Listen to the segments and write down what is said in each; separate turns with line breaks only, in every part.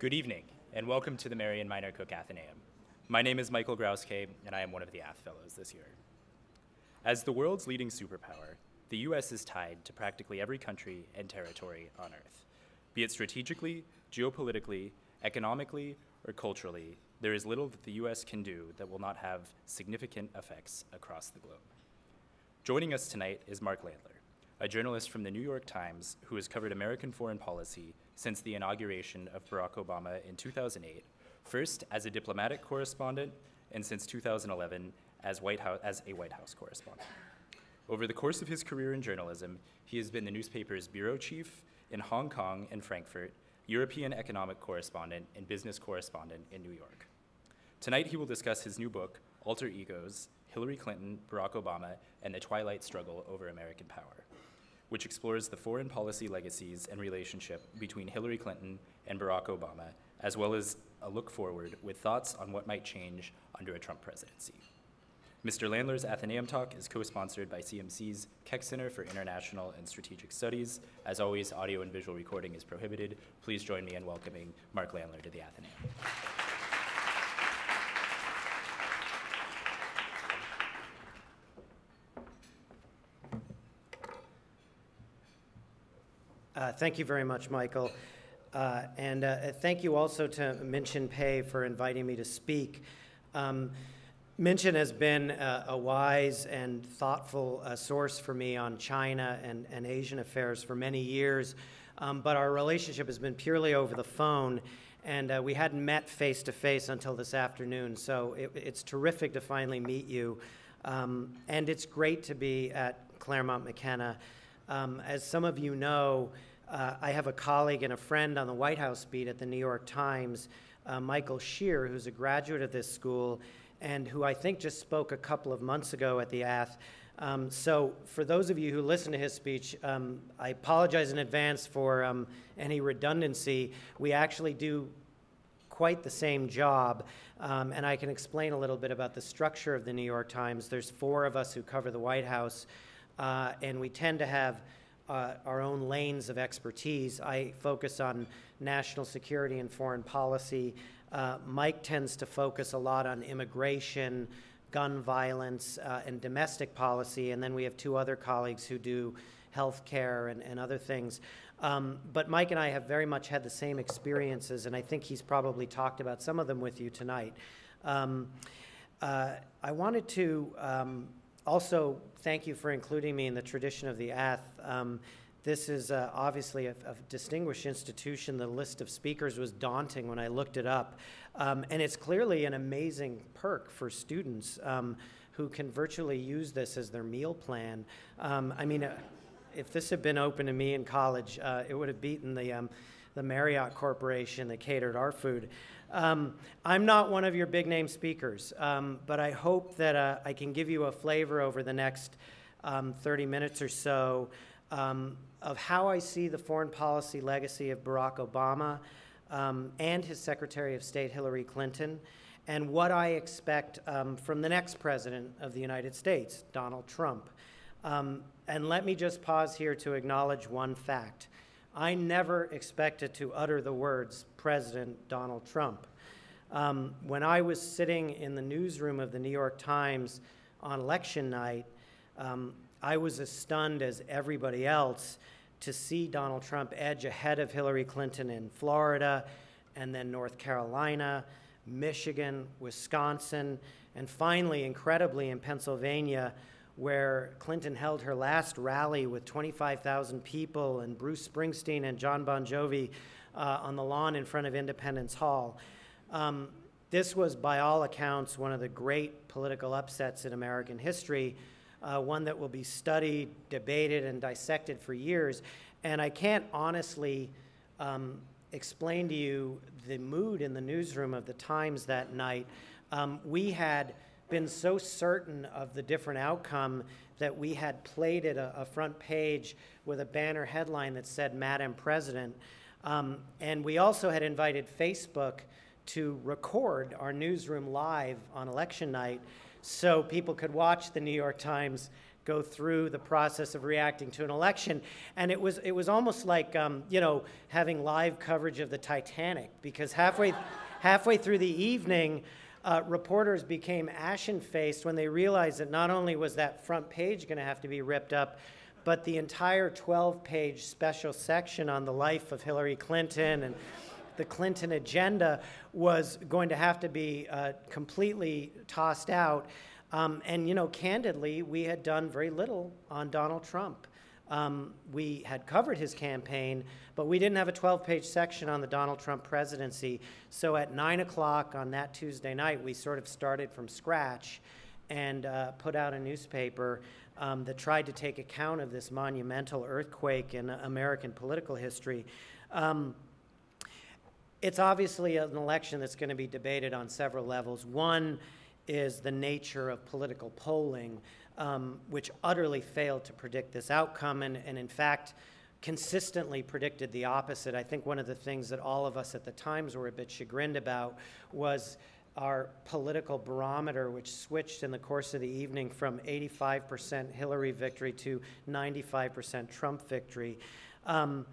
Good evening, and welcome to the Marian Miner Cook Athenaeum. My name is Michael Grauske, and I am one of the Ath Fellows this year. As the world's leading superpower, the U.S. is tied to practically every country and territory on Earth. Be it strategically, geopolitically, economically, or culturally, there is little that the U.S. can do that will not have significant effects across the globe. Joining us tonight is Mark Landler, a journalist from the New York Times who has covered American foreign policy since the inauguration of Barack Obama in 2008, first as a diplomatic correspondent and since 2011 as, White House, as a White House correspondent. Over the course of his career in journalism, he has been the newspaper's bureau chief in Hong Kong and Frankfurt, European economic correspondent, and business correspondent in New York. Tonight, he will discuss his new book, Alter Egos Hillary Clinton, Barack Obama, and the Twilight Struggle Over American Power, which explores the foreign policy legacies and relationship between Hillary Clinton and Barack Obama, as well as a look forward with thoughts on what might change under a Trump presidency. Mr. Landler's Athenaeum Talk is co-sponsored by CMC's Keck Center for International and Strategic Studies. As always, audio and visual recording is prohibited. Please join me in welcoming Mark Landler to the Athenaeum.
Uh, thank you very much, Michael. Uh, and uh, thank you also to Minxin Pei for inviting me to speak. Um, Minxin has been a, wise and thoughtful uh, source for me on China and, and Asian affairs for many years, um, but our relationship has been purely over the phone, and uh, we hadn't met face to face until this afternoon. So it, it's terrific to finally meet you, um, and it's great to be at Claremont McKenna. Um, as some of you know, uh, I have a colleague and a friend on the White House beat at the New York Times, uh, Michael Shear, who's a graduate of this school and who I think just spoke a couple of months ago at the Ath. Um, so, for those of you who listen to his speech, um, I apologize in advance for um, any redundancy. We actually do quite the same job, um, and I can explain a little bit about the structure of the New York Times. There's four of us who cover the White House, uh, and we tend to have uh, our own lanes of expertise. I focus on national security and foreign policy. Uh, Mike tends to focus a lot on immigration, gun violence, uh, and domestic policy. And then we have two other colleagues who do healthcare and, and other things. Um, but Mike and I have very much had the same experiences, and I think he's probably talked about some of them with you tonight. Um, uh, I wanted to um, also, thank you for including me in the tradition of the Ath. Um, this is uh, obviously a, a, distinguished institution. The list of speakers was daunting when I looked it up. Um, and it's clearly an amazing perk for students um, who can virtually use this as their meal plan. Um, I mean, uh, if this had been open to me in college, uh, it would have beaten the, um, the Marriott Corporation that catered our food. Um, I'm not one of your big name speakers, um, but I hope that uh, I can give you a flavor over the next um, 30 minutes or so um, of how I see the foreign policy legacy of Barack Obama um, and his Secretary of State Hillary Clinton, and what I expect um, from the next president of the United States, Donald Trump. and let me just pause here to acknowledge one fact. I never expected to utter the words President Donald Trump. Um, when I was sitting in the newsroom of the New York Times on election night, um, I was as stunned as everybody else to see Donald Trump edge ahead of Hillary Clinton in Florida and then North Carolina, Michigan, Wisconsin, and finally, incredibly, in Pennsylvania, where Clinton held her last rally with 25,000 people and Bruce Springsteen and John Bon Jovi uh, on the lawn in front of Independence Hall. Um, this was, by all accounts, one of the great political upsets in American history, uh, one that will be studied, debated, and dissected for years. And I can't honestly um, explain to you the mood in the newsroom of the Times that night. Um, we had been so certain of the different outcome that we had plated a, a front page with a banner headline that said Madam President. Um, and we also had invited Facebook to record our newsroom live on election night so people could watch the New York Times go through the process of reacting to an election. And it was, it was almost like, um, you know, having live coverage of the Titanic, because halfway, halfway through the evening, uh, reporters became ashen faced when they realized that not only was that front page going to have to be ripped up, but the entire 12 page special section on the life of Hillary Clinton and the Clinton agenda was going to have to be uh, completely tossed out. Um, and, you know, candidly, we had done very little on Donald Trump. Um, we had covered his campaign, but we didn't have a 12 page section on the Donald Trump presidency. So at 9 o'clock on that Tuesday night, we sort of started from scratch and uh, put out a newspaper um, that tried to take account of this monumental earthquake in American political history. Um, it's obviously an election that's going to be debated on several levels. One is the nature of political polling, um, which utterly failed to predict this outcome, and, and in fact, consistently predicted the opposite. I think one of the things that all of us at the Times were a bit chagrined about was our political barometer, which switched in the course of the evening from 85% Hillary victory to 95% Trump victory. Um,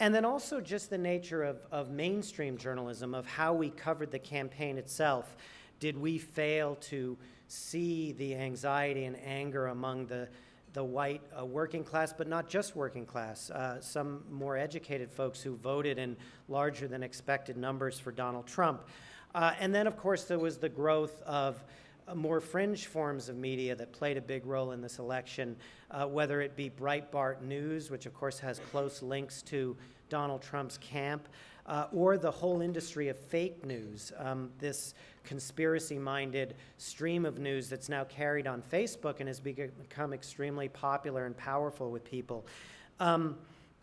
and then also just the nature of, of mainstream journalism, of how we covered the campaign itself. Did we fail to see the anxiety and anger among the, the white uh, working class, but not just working class, uh, some more educated folks who voted in larger than expected numbers for Donald Trump? Uh, and then, of course, there was the growth of uh, more fringe forms of media that played a big role in this election, uh, whether it be Breitbart News, which of course has close links to Donald Trump's camp, uh, or the whole industry of fake news, um, this conspiracy minded stream of news that's now carried on Facebook and has become extremely popular and powerful with people. Um,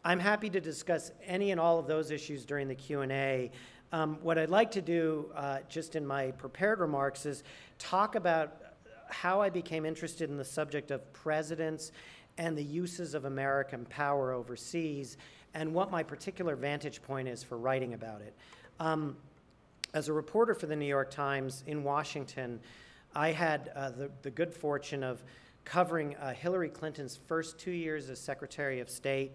I'm happy to discuss any and all of those issues during the Q&A. Um, what I'd like to do, uh, just in my prepared remarks, is talk about how I became interested in the subject of presidents and the uses of American power overseas, and what my particular vantage point is for writing about it. Um, as a reporter for the New York Times in Washington, I had uh, the, the good fortune of covering uh, Hillary Clinton's first two years as Secretary of State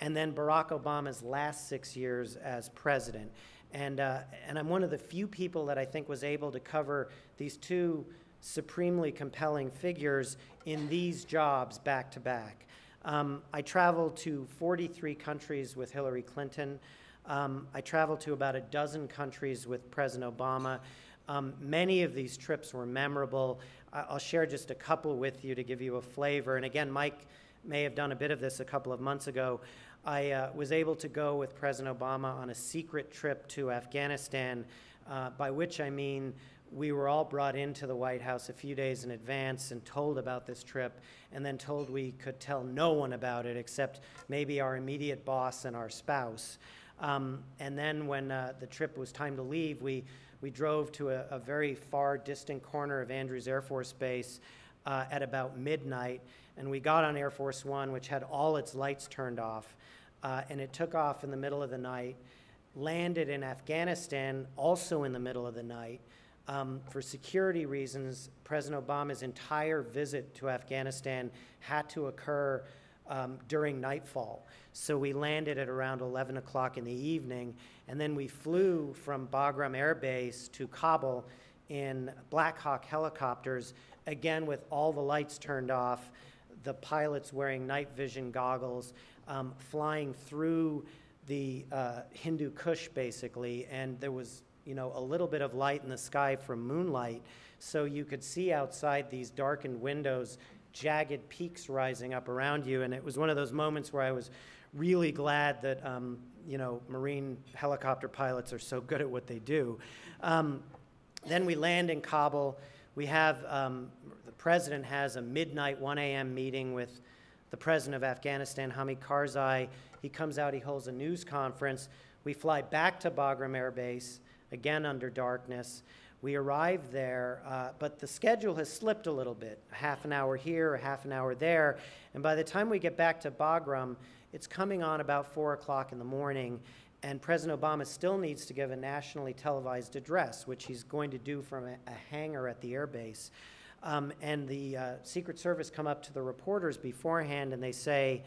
and then Barack Obama's last six years as president. And, uh, and I'm one of the few people that I think was able to cover these two supremely compelling figures in these jobs back to back. Um, I traveled to 43 countries with Hillary Clinton. Um, I traveled to about a dozen countries with President Obama. Um, many of these trips were memorable. I'll share just a couple with you to give you a flavor. And again, Mike may have done a bit of this a couple of months ago. I uh, was able to go with President Obama on a secret trip to Afghanistan, uh, by which I mean we were all brought into the White House a few days in advance and told about this trip, and then told we could tell no one about it except maybe our immediate boss and our spouse. Um, and then when uh, the trip was time to leave, we, we drove to a, a very far distant corner of Andrews Air Force Base uh, at about midnight, and we got on Air Force One, which had all its lights turned off uh, and it took off in the middle of the night, landed in Afghanistan also in the middle of the night. Um, for security reasons, President Obama's entire visit to Afghanistan had to occur um, during nightfall. So we landed at around 11 o'clock in the evening, and then we flew from Bagram Air Base to Kabul in Black Hawk helicopters, again with all the lights turned off, the pilots wearing night vision goggles, um, flying through the uh, Hindu Kush, basically, and there was, you know, a little bit of light in the sky from moonlight, so you could see outside these darkened windows jagged peaks rising up around you, and it was one of those moments where I was really glad that, um, you know, Marine helicopter pilots are so good at what they do. Um, then we land in Kabul. We have, um, the president has a midnight 1 a.m. meeting with the president of Afghanistan, Hamid Karzai. He comes out, he holds a news conference. We fly back to Bagram Air Base, again under darkness. We arrive there, uh, but the schedule has slipped a little bit a half an hour here, a half an hour there. And by the time we get back to Bagram, it's coming on about 4 o'clock in the morning, and President Obama still needs to give a nationally televised address, which he's going to do from a, a hangar at the airbase. Um, and the uh, Secret Service come up to the reporters beforehand and they say,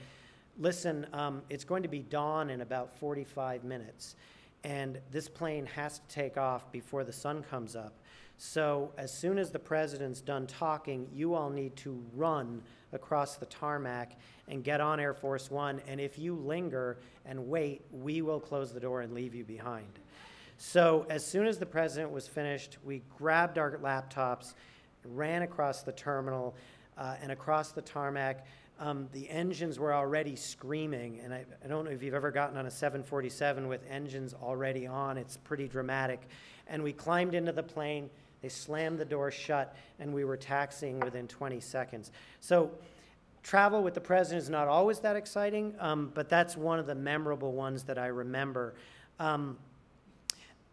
listen, um, it's going to be dawn in about 45 minutes, and this plane has to take off before the sun comes up. So as soon as the president's done talking, you all need to run across the tarmac and get on Air Force One. And if you linger and wait, we will close the door and leave you behind. So as soon as the president was finished, we grabbed our laptops, ran across the terminal uh, and across the tarmac. Um, the engines were already screaming, and I, I, don't know if you've ever gotten on a 747 with engines already on. It's pretty dramatic. And we climbed into the plane. They slammed the door shut, and we were taxiing within 20 seconds. So travel with the president is not always that exciting, um, but that's one of the memorable ones that I remember. Um,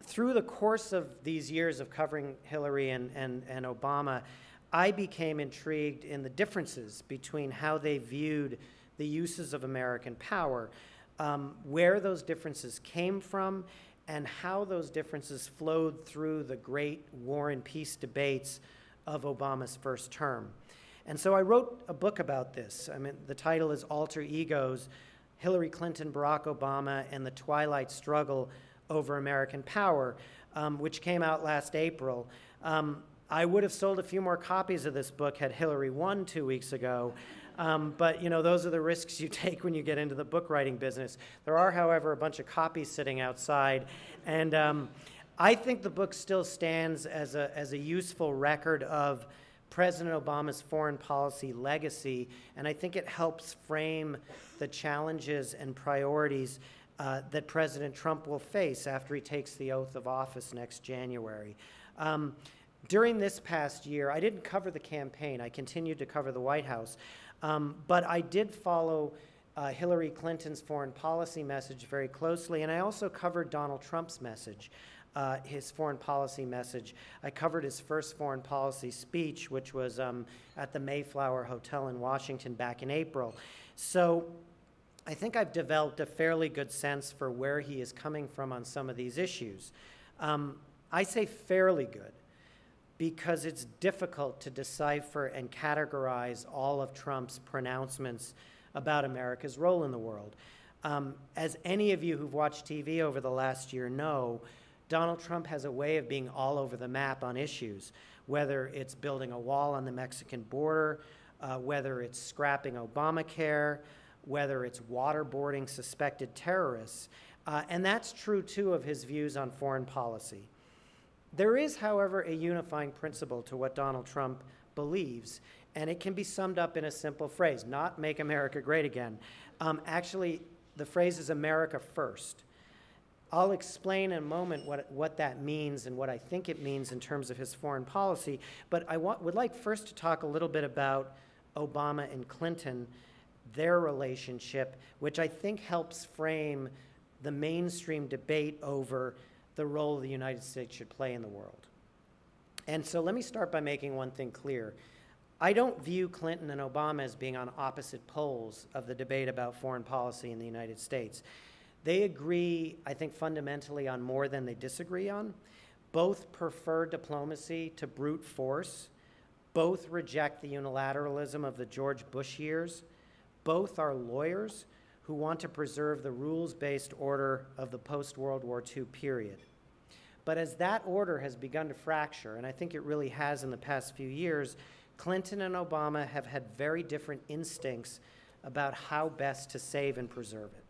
through the course of these years of covering Hillary and, and, and Obama, I became intrigued in the differences between how they viewed the uses of American power, um, where those differences came from, and how those differences flowed through the great war and peace debates of Obama's first term. And so I wrote a book about this. I mean, the title is Alter Egos Hillary Clinton, Barack Obama, and the Twilight Struggle Over American Power, um, which came out last April. Um, I would have sold a few more copies of this book had Hillary won two weeks ago. Um, but you know, those are the risks you take when you get into the book writing business. There are, however, a bunch of copies sitting outside, and um, I think the book still stands as a as a useful record of President Obama's foreign policy legacy, and I think it helps frame the challenges and priorities uh, that President Trump will face after he takes the oath of office next January. Um, during this past year, I didn't cover the campaign. I continued to cover the White House. Um, but I did follow uh, Hillary Clinton's foreign policy message very closely, and I also covered Donald Trump's message, uh, his foreign policy message. I covered his first foreign policy speech, which was um, at the Mayflower Hotel in Washington back in April. So I think I've developed a fairly good sense for where he is coming from on some of these issues. Um, I say fairly good because it's difficult to decipher and categorize all of Trump's pronouncements about America's role in the world. Um, as any of you who've watched TV over the last year know, Donald Trump has a way of being all over the map on issues, whether it's building a wall on the Mexican border, uh, whether it's scrapping Obamacare, whether it's waterboarding suspected terrorists. Uh, and that's true, too, of his views on foreign policy. There is, however, a unifying principle to what Donald Trump believes, and it can be summed up in a simple phrase not make America great again. Um, actually, the phrase is America first. I'll explain in a moment what, what that means and what I think it means in terms of his foreign policy, but I want, would like first to talk a little bit about Obama and Clinton, their relationship, which I think helps frame the mainstream debate over the role the United States should play in the world. And so let me start by making one thing clear. I don't view Clinton and Obama as being on opposite poles of the debate about foreign policy in the United States. They agree, I think, fundamentally on more than they disagree on. Both prefer diplomacy to brute force. Both reject the unilateralism of the George Bush years. Both are lawyers who want to preserve the rules based order of the post World War II period. But as that order has begun to fracture, and I think it really has in the past few years, Clinton and Obama have had very different instincts about how best to save and preserve it.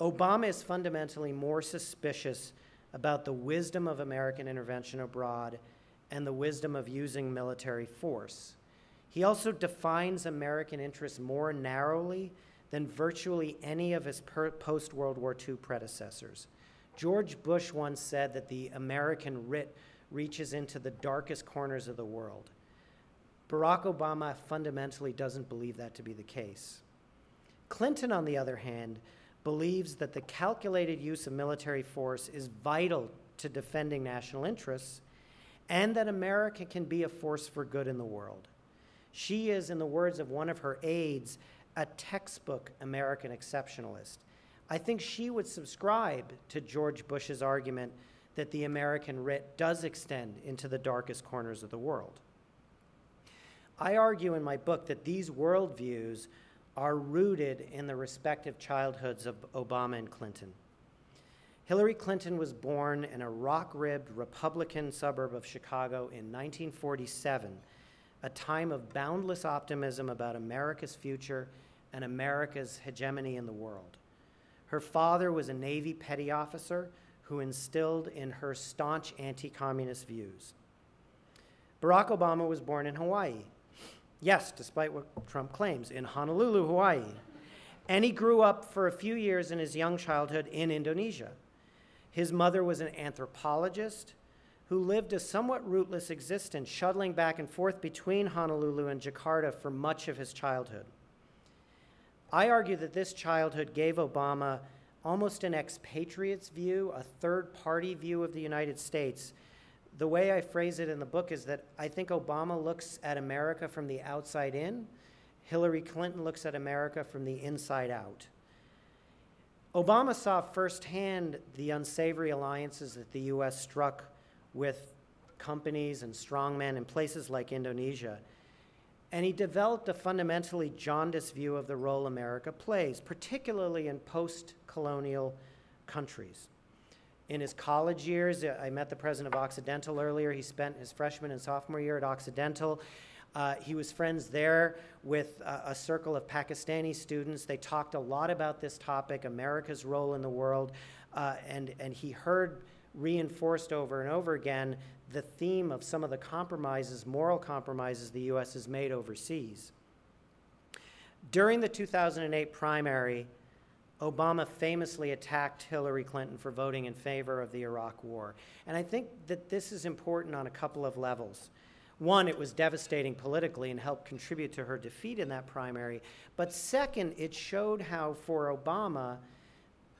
Obama is fundamentally more suspicious about the wisdom of American intervention abroad and the wisdom of using military force. He also defines American interests more narrowly than virtually any of his post World War II predecessors. George Bush once said that the American writ reaches into the darkest corners of the world. Barack Obama fundamentally doesn't believe that to be the case. Clinton, on the other hand, believes that the calculated use of military force is vital to defending national interests and that America can be a force for good in the world. She is, in the words of one of her aides, a textbook American exceptionalist. I think she would subscribe to George Bush's argument that the American writ does extend into the darkest corners of the world. I argue in my book that these worldviews are rooted in the respective childhoods of Obama and Clinton. Hillary Clinton was born in a rock ribbed Republican suburb of Chicago in 1947, a time of boundless optimism about America's future and America's hegemony in the world. Her father was a Navy petty officer who instilled in her staunch anti communist views. Barack Obama was born in Hawaii. Yes, despite what Trump claims, in Honolulu, Hawaii. And he grew up for a few years in his young childhood in Indonesia. His mother was an anthropologist who lived a somewhat rootless existence, shuttling back and forth between Honolulu and Jakarta for much of his childhood. I argue that this childhood gave Obama almost an expatriate's view, a third party view of the United States. The way I phrase it in the book is that I think Obama looks at America from the outside in, Hillary Clinton looks at America from the inside out. Obama saw firsthand the unsavory alliances that the U.S. struck with companies and strongmen in places like Indonesia. And he developed a fundamentally jaundiced view of the role America plays, particularly in post colonial countries. In his college years, I met the president of Occidental earlier. He spent his freshman and sophomore year at Occidental. Uh, he was friends there with uh, a circle of Pakistani students. They talked a lot about this topic, America's role in the world, uh, and, and he heard reinforced over and over again the theme of some of the compromises, moral compromises the U.S. has made overseas. During the 2008 primary, Obama famously attacked Hillary Clinton for voting in favor of the Iraq War. And I think that this is important on a couple of levels. One, it was devastating politically and helped contribute to her defeat in that primary. But second, it showed how, for Obama,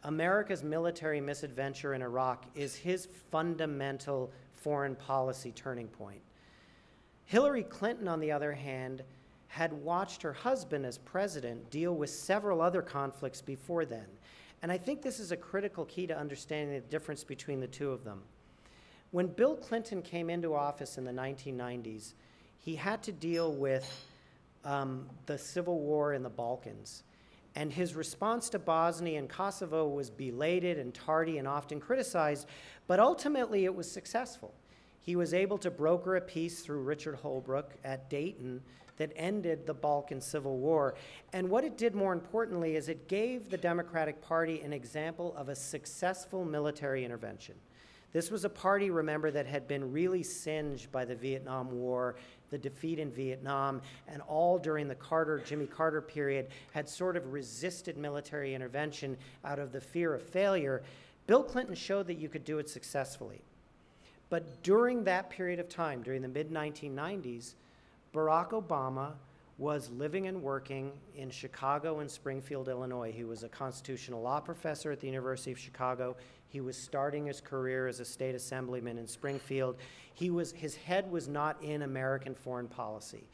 America's military misadventure in Iraq is his fundamental foreign policy turning point. Hillary Clinton, on the other hand, had watched her husband as president deal with several other conflicts before then. And I think this is a critical key to understanding the difference between the two of them. When Bill Clinton came into office in the 1990s, he had to deal with um, the civil war in the Balkans. And his response to Bosnia and Kosovo was belated and tardy and often criticized, but ultimately it was successful. He was able to broker a peace through Richard Holbrooke at Dayton that ended the Balkan Civil War. And what it did more importantly is it gave the Democratic Party an example of a successful military intervention. This was a party, remember, that had been really singed by the Vietnam War, the defeat in Vietnam, and all during the Carter, Jimmy Carter period had sort of resisted military intervention out of the fear of failure. Bill Clinton showed that you could do it successfully. But during that period of time, during the mid 1990s, Barack Obama was living and working in Chicago and Springfield, Illinois. He was a constitutional law professor at the University of Chicago. He was starting his career as a state assemblyman in Springfield. He was, his head was not in American foreign policy.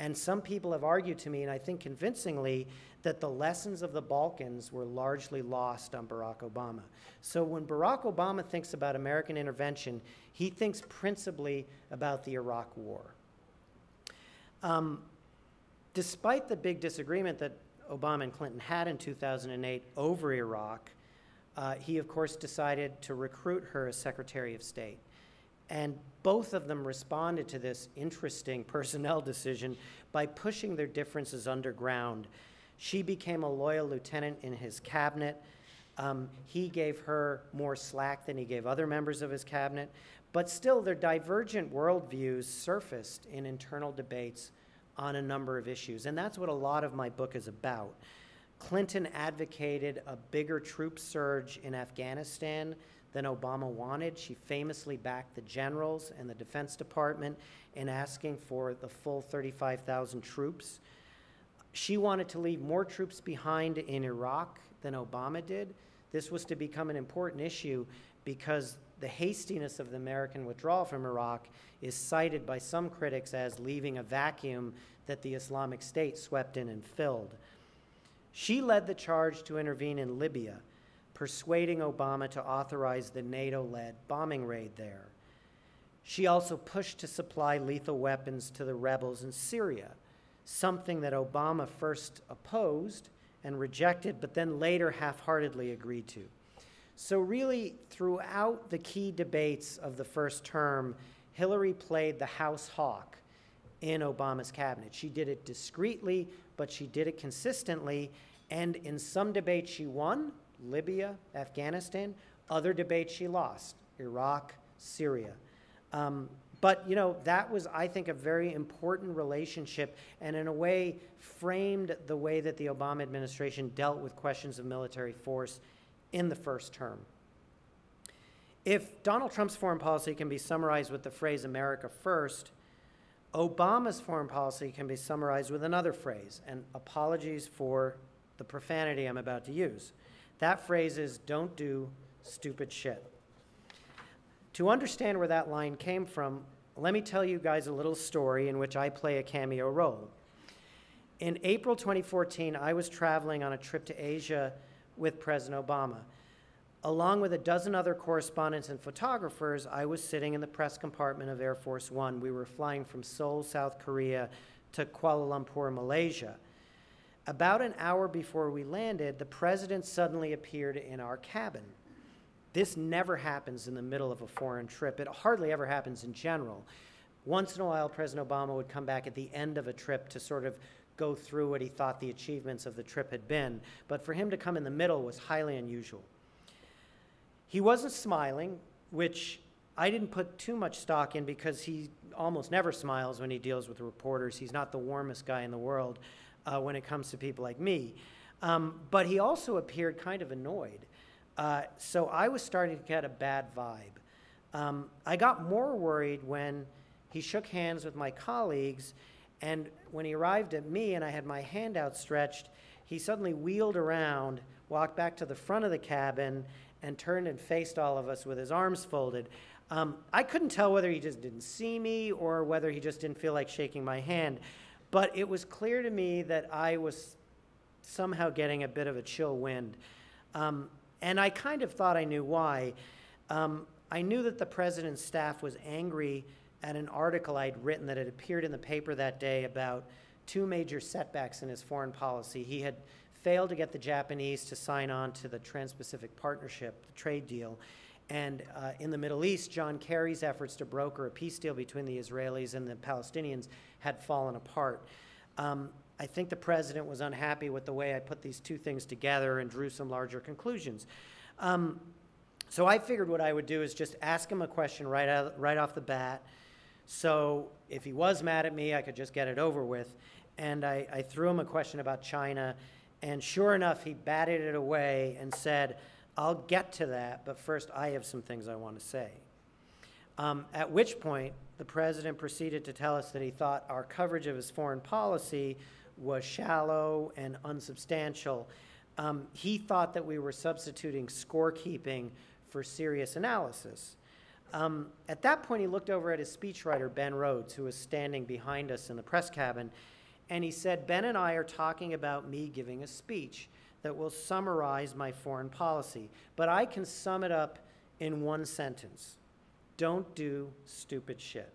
And some people have argued to me, and I think convincingly, that the lessons of the Balkans were largely lost on Barack Obama. So when Barack Obama thinks about American intervention, he thinks principally about the Iraq War. Um, despite the big disagreement that Obama and Clinton had in 2008 over Iraq, uh, he, of course, decided to recruit her as Secretary of State. And both of them responded to this interesting personnel decision by pushing their differences underground. She became a loyal lieutenant in his cabinet. Um, he gave her more slack than he gave other members of his cabinet. But still, their divergent worldviews surfaced in internal debates on a number of issues. And that's what a lot of my book is about. Clinton advocated a bigger troop surge in Afghanistan than Obama wanted. She famously backed the generals and the Defense Department in asking for the full 35,000 troops. She wanted to leave more troops behind in Iraq than Obama did. This was to become an important issue because the hastiness of the American withdrawal from Iraq is cited by some critics as leaving a vacuum that the Islamic State swept in and filled. She led the charge to intervene in Libya, persuading Obama to authorize the NATO led bombing raid there. She also pushed to supply lethal weapons to the rebels in Syria, something that Obama first opposed and rejected, but then later half heartedly agreed to. So, really, throughout the key debates of the first term, Hillary played the house hawk in Obama's cabinet. She did it discreetly, but she did it consistently. And in some debates, she won Libya, Afghanistan. Other debates, she lost Iraq, Syria. Um, but, you know, that was, I think, a very important relationship and, in a way, framed the way that the Obama administration dealt with questions of military force in the first term. If Donald Trump's foreign policy can be summarized with the phrase America first, Obama's foreign policy can be summarized with another phrase, and apologies for the profanity I'm about to use. That phrase is don't do stupid shit. To understand where that line came from, let me tell you guys a little story in which I play a cameo role. In April 2014, I was traveling on a trip to Asia with President Obama. Along with a dozen other correspondents and photographers, I was sitting in the press compartment of Air Force One. We were flying from Seoul, South Korea to Kuala Lumpur, Malaysia. About an hour before we landed, the president suddenly appeared in our cabin. This never happens in the middle of a foreign trip. It hardly ever happens in general. Once in a while, President Obama would come back at the end of a trip to sort of go through what he thought the achievements of the trip had been. But for him to come in the middle was highly unusual. He wasn't smiling, which I didn't put too much stock in because he almost never smiles when he deals with reporters. He's not the warmest guy in the world uh, when it comes to people like me. Um, but he also appeared kind of annoyed. Uh, so I was starting to get a bad vibe. Um, I got more worried when he shook hands with my colleagues, and when he arrived at me and I had my hand outstretched, he suddenly wheeled around, walked back to the front of the cabin, and turned and faced all of us with his arms folded. Um, I couldn't tell whether he just didn't see me or whether he just didn't feel like shaking my hand, but it was clear to me that I was somehow getting a bit of a chill wind. Um, and I kind of thought I knew why. Um, I knew that the president's staff was angry at an article I'd written that had appeared in the paper that day about two major setbacks in his foreign policy. He had failed to get the Japanese to sign on to the Trans Pacific Partnership, the trade deal. And uh, in the Middle East, John Kerry's efforts to broker a peace deal between the Israelis and the Palestinians had fallen apart. Um, I think the president was unhappy with the way I put these two things together and drew some larger conclusions. Um, so I figured what I would do is just ask him a question right, out, right off the bat. So if he was mad at me, I could just get it over with. And I, I threw him a question about China and sure enough, he batted it away and said, I'll get to that, but first I have some things I want to say. Um, at which point, the president proceeded to tell us that he thought our coverage of his foreign policy was shallow and unsubstantial. Um, he thought that we were substituting scorekeeping for serious analysis. Um, at that point, he looked over at his speechwriter, Ben Rhodes, who was standing behind us in the press cabin, and he said, Ben and I are talking about me giving a speech that will summarize my foreign policy, but I can sum it up in one sentence Don't do stupid shit.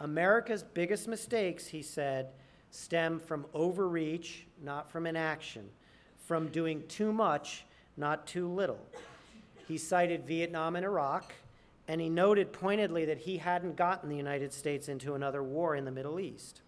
America's biggest mistakes, he said, stem from overreach, not from inaction, from doing too much, not too little. He cited Vietnam and Iraq, and he noted pointedly that he hadn't gotten the United States into another war in the Middle East.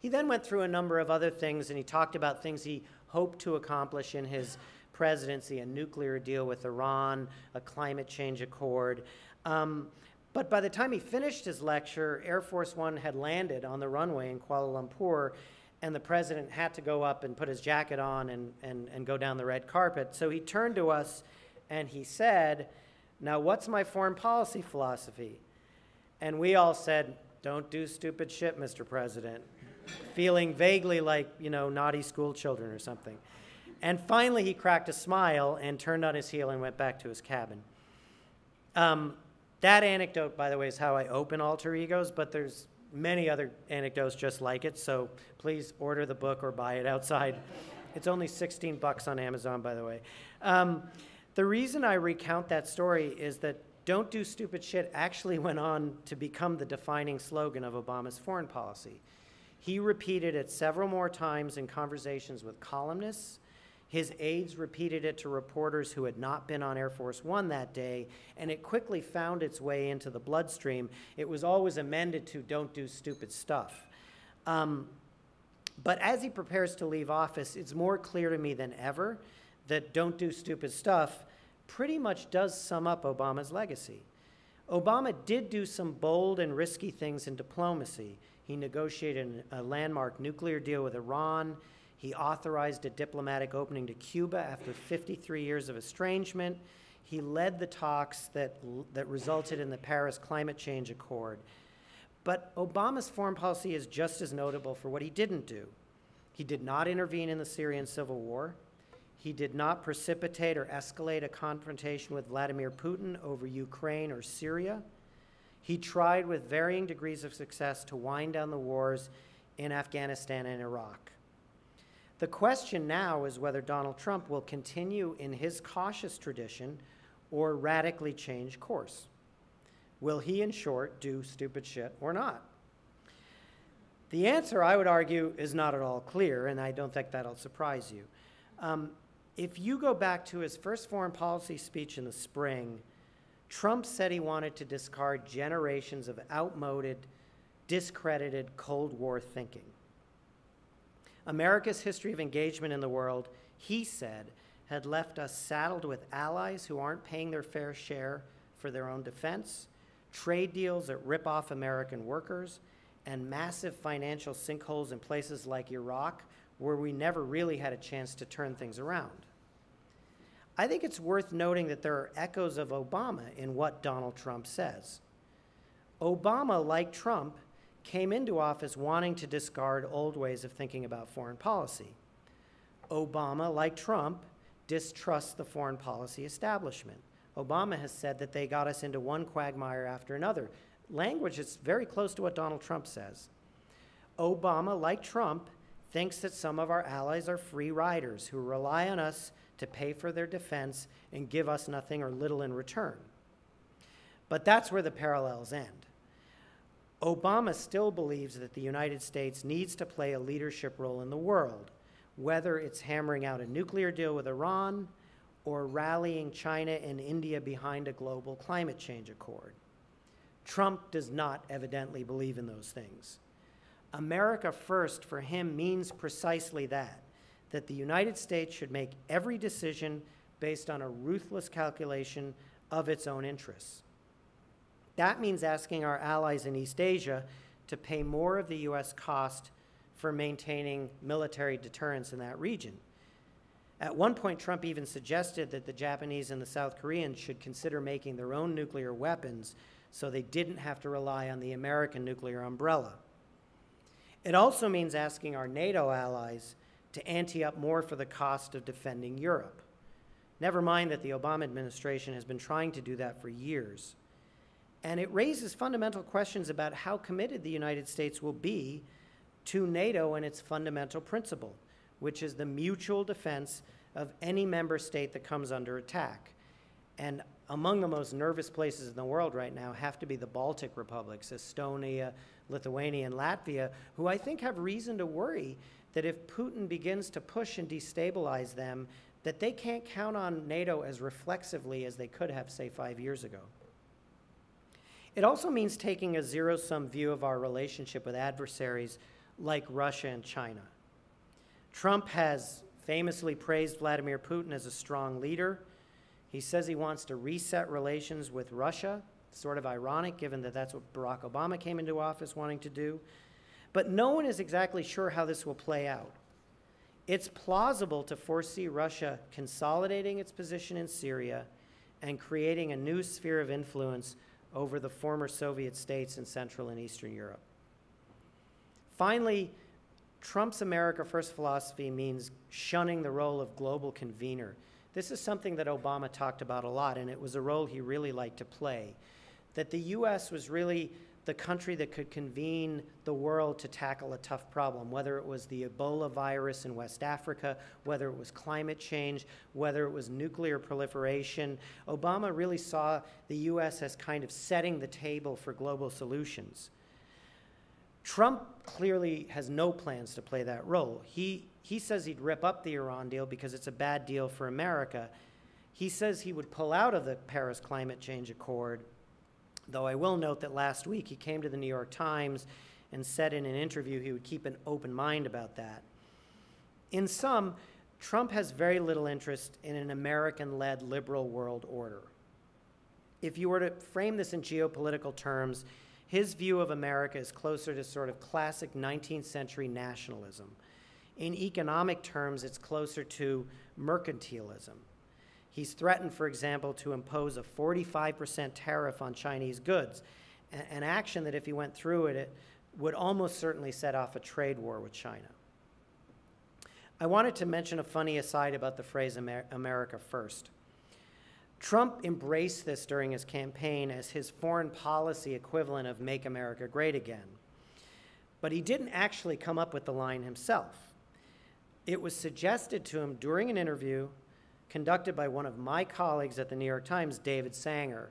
He then went through a number of other things and he talked about things he hoped to accomplish in his presidency a nuclear deal with Iran, a climate change accord. Um, but by the time he finished his lecture, Air Force One had landed on the runway in Kuala Lumpur, and the president had to go up and put his jacket on and, and, and go down the red carpet. So he turned to us and he said, Now, what's my foreign policy philosophy? And we all said, Don't do stupid shit, Mr. President feeling vaguely like, you know, naughty school children or something. And finally, he cracked a smile and turned on his heel and went back to his cabin. Um, that anecdote, by the way, is how I open alter egos, but there's many other anecdotes just like it, so please order the book or buy it outside. It's only 16 bucks on Amazon, by the way. Um, the reason I recount that story is that don't do stupid shit actually went on to become the defining slogan of Obama's foreign policy. He repeated it several more times in conversations with columnists. His aides repeated it to reporters who had not been on Air Force One that day, and it quickly found its way into the bloodstream. It was always amended to don't do stupid stuff. Um, but as he prepares to leave office, it's more clear to me than ever that don't do stupid stuff pretty much does sum up Obama's legacy. Obama did do some bold and risky things in diplomacy. He negotiated a landmark nuclear deal with Iran. He authorized a diplomatic opening to Cuba after 53 years of estrangement. He led the talks that, that resulted in the Paris Climate Change Accord. But Obama's foreign policy is just as notable for what he didn't do. He did not intervene in the Syrian civil war. He did not precipitate or escalate a confrontation with Vladimir Putin over Ukraine or Syria. He tried with varying degrees of success to wind down the wars in Afghanistan and Iraq. The question now is whether Donald Trump will continue in his cautious tradition or radically change course. Will he, in short, do stupid shit or not? The answer, I would argue, is not at all clear, and I don't think that'll surprise you. Um, if you go back to his first foreign policy speech in the spring, Trump said he wanted to discard generations of outmoded, discredited Cold War thinking. America's history of engagement in the world, he said, had left us saddled with allies who aren't paying their fair share for their own defense, trade deals that rip off American workers, and massive financial sinkholes in places like Iraq where we never really had a chance to turn things around. I think it's worth noting that there are echoes of Obama in what Donald Trump says. Obama, like Trump, came into office wanting to discard old ways of thinking about foreign policy. Obama, like Trump, distrusts the foreign policy establishment. Obama has said that they got us into one quagmire after another. Language that's very close to what Donald Trump says. Obama, like Trump, thinks that some of our allies are free riders who rely on us to pay for their defense and give us nothing or little in return. But that's where the parallels end. Obama still believes that the United States needs to play a leadership role in the world, whether it's hammering out a nuclear deal with Iran or rallying China and India behind a global climate change accord. Trump does not evidently believe in those things. America first for him means precisely that that the United States should make every decision based on a ruthless calculation of its own interests. That means asking our allies in East Asia to pay more of the U.S. cost for maintaining military deterrence in that region. At one point, Trump even suggested that the Japanese and the South Koreans should consider making their own nuclear weapons so they didn't have to rely on the American nuclear umbrella. It also means asking our NATO allies to ante up more for the cost of defending Europe. Never mind that the Obama administration has been trying to do that for years. And it raises fundamental questions about how committed the United States will be to NATO and its fundamental principle, which is the mutual defense of any member state that comes under attack. And among the most nervous places in the world right now have to be the Baltic republics, Estonia, Lithuania, and Latvia, who I think have reason to worry that if Putin begins to push and destabilize them, that they can't count on NATO as reflexively as they could have, say, five years ago. It also means taking a zero sum view of our relationship with adversaries like Russia and China. Trump has famously praised Vladimir Putin as a strong leader. He says he wants to reset relations with Russia, sort of ironic given that that's what Barack Obama came into office wanting to do. But no one is exactly sure how this will play out. It's plausible to foresee Russia consolidating its position in Syria and creating a new sphere of influence over the former Soviet states in Central and Eastern Europe. Finally, Trump's America First philosophy means shunning the role of global convener. This is something that Obama talked about a lot, and it was a role he really liked to play. That the U.S. was really the country that could convene the world to tackle a tough problem, whether it was the Ebola virus in West Africa, whether it was climate change, whether it was nuclear proliferation. Obama really saw the U.S. as kind of setting the table for global solutions. Trump clearly has no plans to play that role. He, he says he'd rip up the Iran deal because it's a bad deal for America. He says he would pull out of the Paris Climate Change Accord Though I will note that last week he came to the New York Times and said in an interview he would keep an open mind about that. In sum, Trump has very little interest in an American led liberal world order. If you were to frame this in geopolitical terms, his view of America is closer to sort of classic 19th century nationalism. In economic terms, it's closer to mercantilism. He's threatened, for example, to impose a 45% tariff on Chinese goods, an action that, if he went through it, it would almost certainly set off a trade war with China. I wanted to mention a funny aside about the phrase Amer America First. Trump embraced this during his campaign as his foreign policy equivalent of Make America Great Again. But he didn't actually come up with the line himself. It was suggested to him during an interview conducted by one of my colleagues at the New York Times, David Sanger.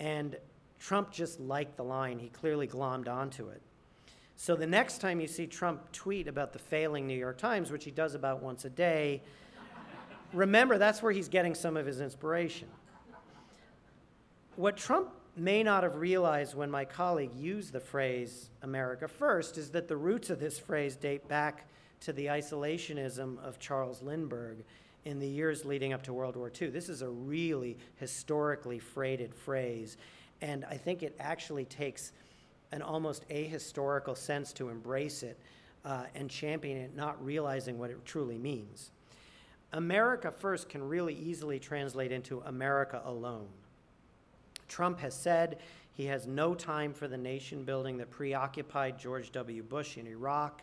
And Trump just liked the line. He clearly glommed onto it. So the next time you see Trump tweet about the failing New York Times, which he does about once a day, remember that's where he's getting some of his inspiration. What Trump may not have realized when my colleague used the phrase America First is that the roots of this phrase date back to the isolationism of Charles Lindbergh in the years leading up to World War II. This is a really historically freighted phrase, and I think it actually takes an almost ahistorical sense to embrace it uh, and champion it, not realizing what it truly means. America first can really easily translate into America alone. Trump has said he has no time for the nation building that preoccupied George W. Bush in Iraq.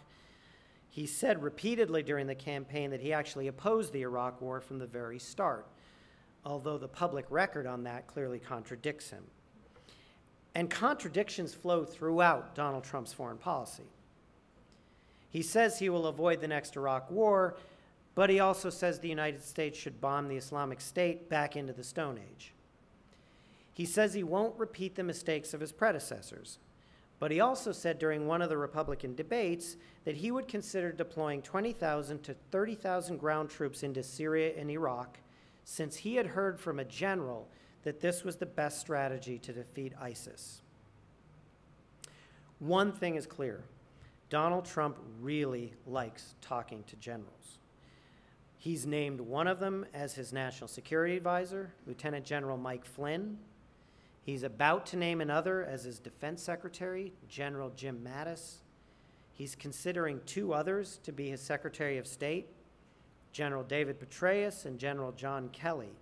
He said repeatedly during the campaign that he actually opposed the Iraq War from the very start, although the public record on that clearly contradicts him. And contradictions flow throughout Donald Trump's foreign policy. He says he will avoid the next Iraq War, but he also says the United States should bomb the Islamic State back into the Stone Age. He says he won't repeat the mistakes of his predecessors, but he also said during one of the Republican debates that he would consider deploying 20,000 to 30,000 ground troops into Syria and Iraq since he had heard from a general that this was the best strategy to defeat ISIS. One thing is clear Donald Trump really likes talking to generals. He's named one of them as his national security advisor, Lieutenant General Mike Flynn. He's about to name another as his defense secretary, General Jim Mattis. He's considering two others to be his Secretary of State, General David Petraeus and General John Kelly.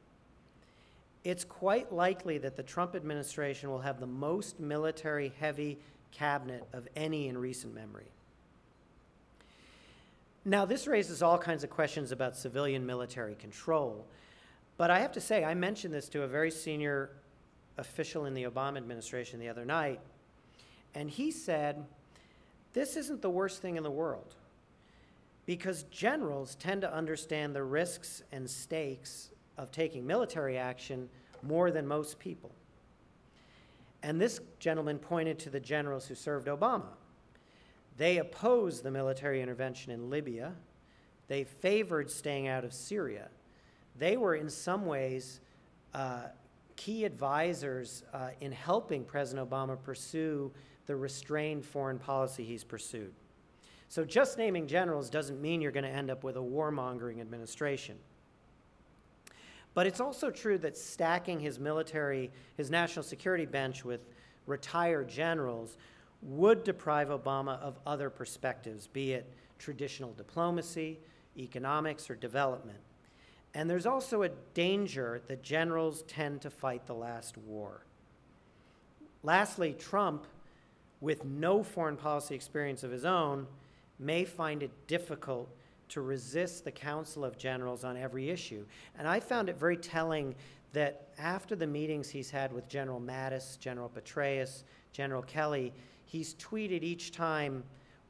It's quite likely that the Trump administration will have the most military heavy cabinet of any in recent memory. Now, this raises all kinds of questions about civilian military control. But I have to say, I mentioned this to a very senior official in the Obama administration the other night, and he said, This isn't the worst thing in the world because generals tend to understand the risks and stakes of taking military action more than most people. And this gentleman pointed to the generals who served Obama. They opposed the military intervention in Libya. They favored staying out of Syria. They were, in some ways, uh, key advisors uh, in helping President Obama pursue the restrained foreign policy he's pursued. So just naming generals doesn't mean you're going to end up with a warmongering administration. But it's also true that stacking his military, his national security bench with retired generals would deprive Obama of other perspectives, be it traditional diplomacy, economics, or development. And there's also a danger that generals tend to fight the last war. Lastly, Trump, with no foreign policy experience of his own, may find it difficult to resist the Council of Generals on every issue. And I found it very telling that after the meetings he's had with General Mattis, General Petraeus, General Kelly, he's tweeted each time,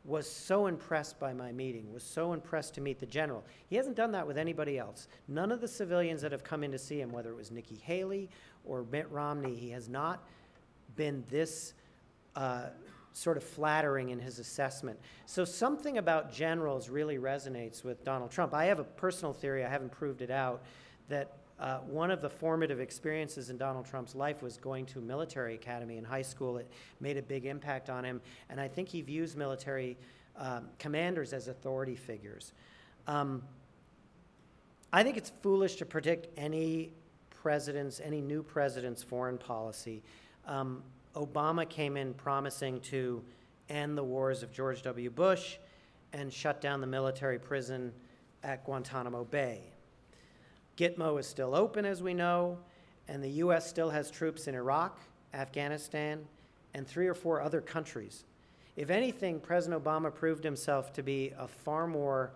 was so impressed by my meeting, was so impressed to meet the general. He hasn't done that with anybody else. None of the civilians that have come in to see him, whether it was Nikki Haley or Mitt Romney, he has not been this uh, sort of flattering in his assessment. So something about generals really resonates with Donald Trump. I have a personal theory, I haven't proved it out, that uh, one of the formative experiences in Donald Trump's life was going to military academy in high school. It made a big impact on him, and I think he views military um, commanders as authority figures. Um, I think it's foolish to predict any president's, any new president's foreign policy. Um, Obama came in promising to end the wars of George W. Bush and shut down the military prison at Guantanamo Bay. Gitmo is still open, as we know, and the U.S. still has troops in Iraq, Afghanistan, and three or four other countries. If anything, President Obama proved himself to be a far more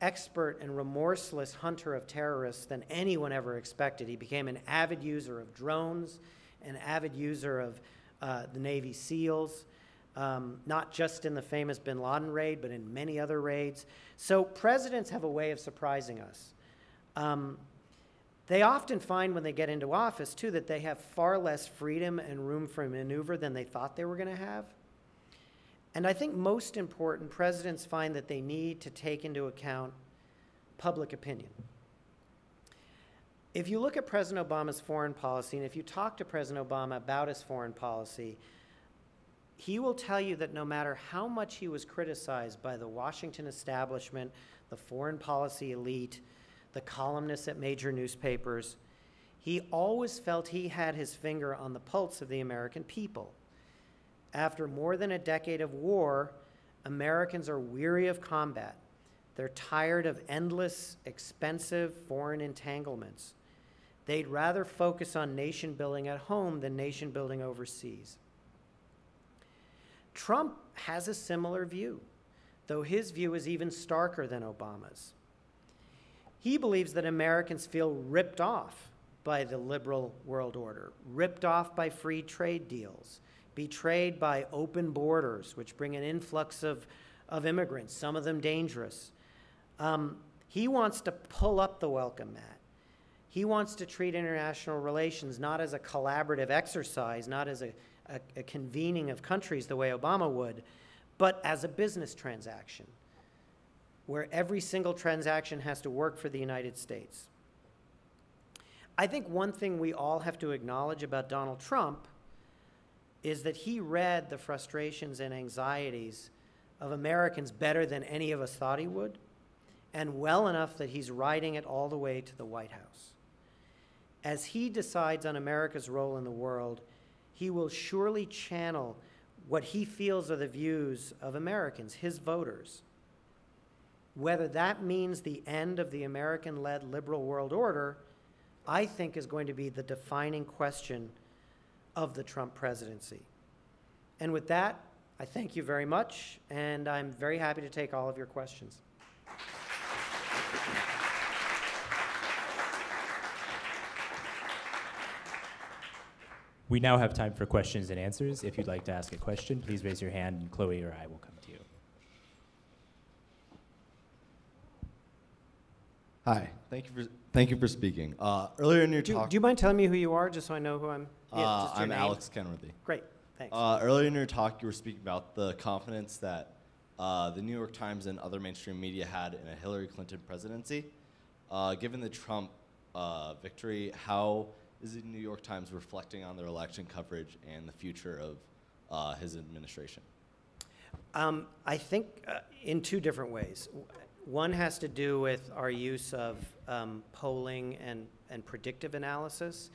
expert and remorseless hunter of terrorists than anyone ever expected. He became an avid user of drones, an avid user of uh, the Navy SEALs, um, not just in the famous bin Laden raid, but in many other raids. So presidents have a way of surprising us. Um, they often find when they get into office, too, that they have far less freedom and room for maneuver than they thought they were going to have. And I think most important, presidents find that they need to take into account public opinion. If you look at President Obama's foreign policy, and if you talk to President Obama about his foreign policy, he will tell you that no matter how much he was criticized by the Washington establishment, the foreign policy elite, the columnists at major newspapers, he always felt he had his finger on the pulse of the American people. After more than a decade of war, Americans are weary of combat. They're tired of endless, expensive foreign entanglements. They'd rather focus on nation building at home than nation building overseas. Trump has a similar view, though his view is even starker than Obama's. He believes that Americans feel ripped off by the liberal world order, ripped off by free trade deals, betrayed by open borders, which bring an influx of, of immigrants, some of them dangerous. Um, he wants to pull up the welcome mat. He wants to treat international relations not as a collaborative exercise, not as a, a, a convening of countries the way Obama would, but as a business transaction where every single transaction has to work for the United States. I think one thing we all have to acknowledge about Donald Trump is that he read the frustrations and anxieties of Americans better than any of us thought he would, and well enough that he's riding it all the way to the White House. As he decides on America's role in the world, he will surely channel what he feels are the views of Americans, his voters. Whether that means the end of the American led liberal world order, I think is going to be the defining question of the Trump presidency. And with that, I thank you very much, and I'm very happy to take all of your questions.
We now have time for questions and answers. If you'd like to ask a question, please raise your hand, and Chloe or I will come to you.
Hi, thank you for thank you for speaking. Uh, earlier in your
Do,
talk,
do you mind telling me who you are, just so I know who I'm? Yeah,
uh, I'm
name.
Alex Kenworthy.
Great, thanks.
Uh, earlier in your talk, you were speaking about the confidence that uh, the New York Times and other mainstream media had in a Hillary Clinton presidency. Uh, given the Trump uh, victory, how is the New York Times reflecting on their election coverage and the future of uh, his administration?
Um, I think uh, in two different ways. One has to do with our use of um, polling and, and predictive analysis.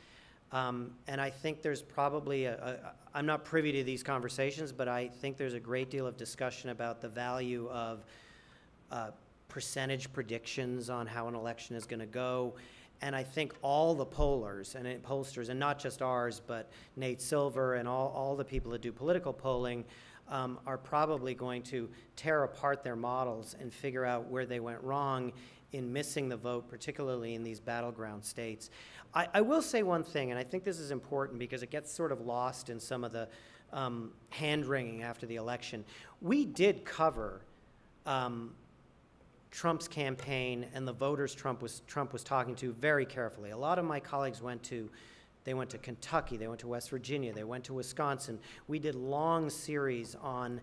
Um, and I think there's probably a, a, I'm not privy to these conversations, but I think there's a great deal of discussion about the value of uh, percentage predictions on how an election is going to go. And I think all the pollers and pollsters, and not just ours, but Nate Silver and all, all the people that do political polling, um, are probably going to tear apart their models and figure out where they went wrong in missing the vote, particularly in these battleground states. I, I will say one thing, and I think this is important because it gets sort of lost in some of the um, hand wringing after the election. We did cover um, Trump's campaign and the voters Trump was, Trump was talking to very carefully. A lot of my colleagues went to they went to Kentucky, they went to West Virginia, they went to Wisconsin. We did long series on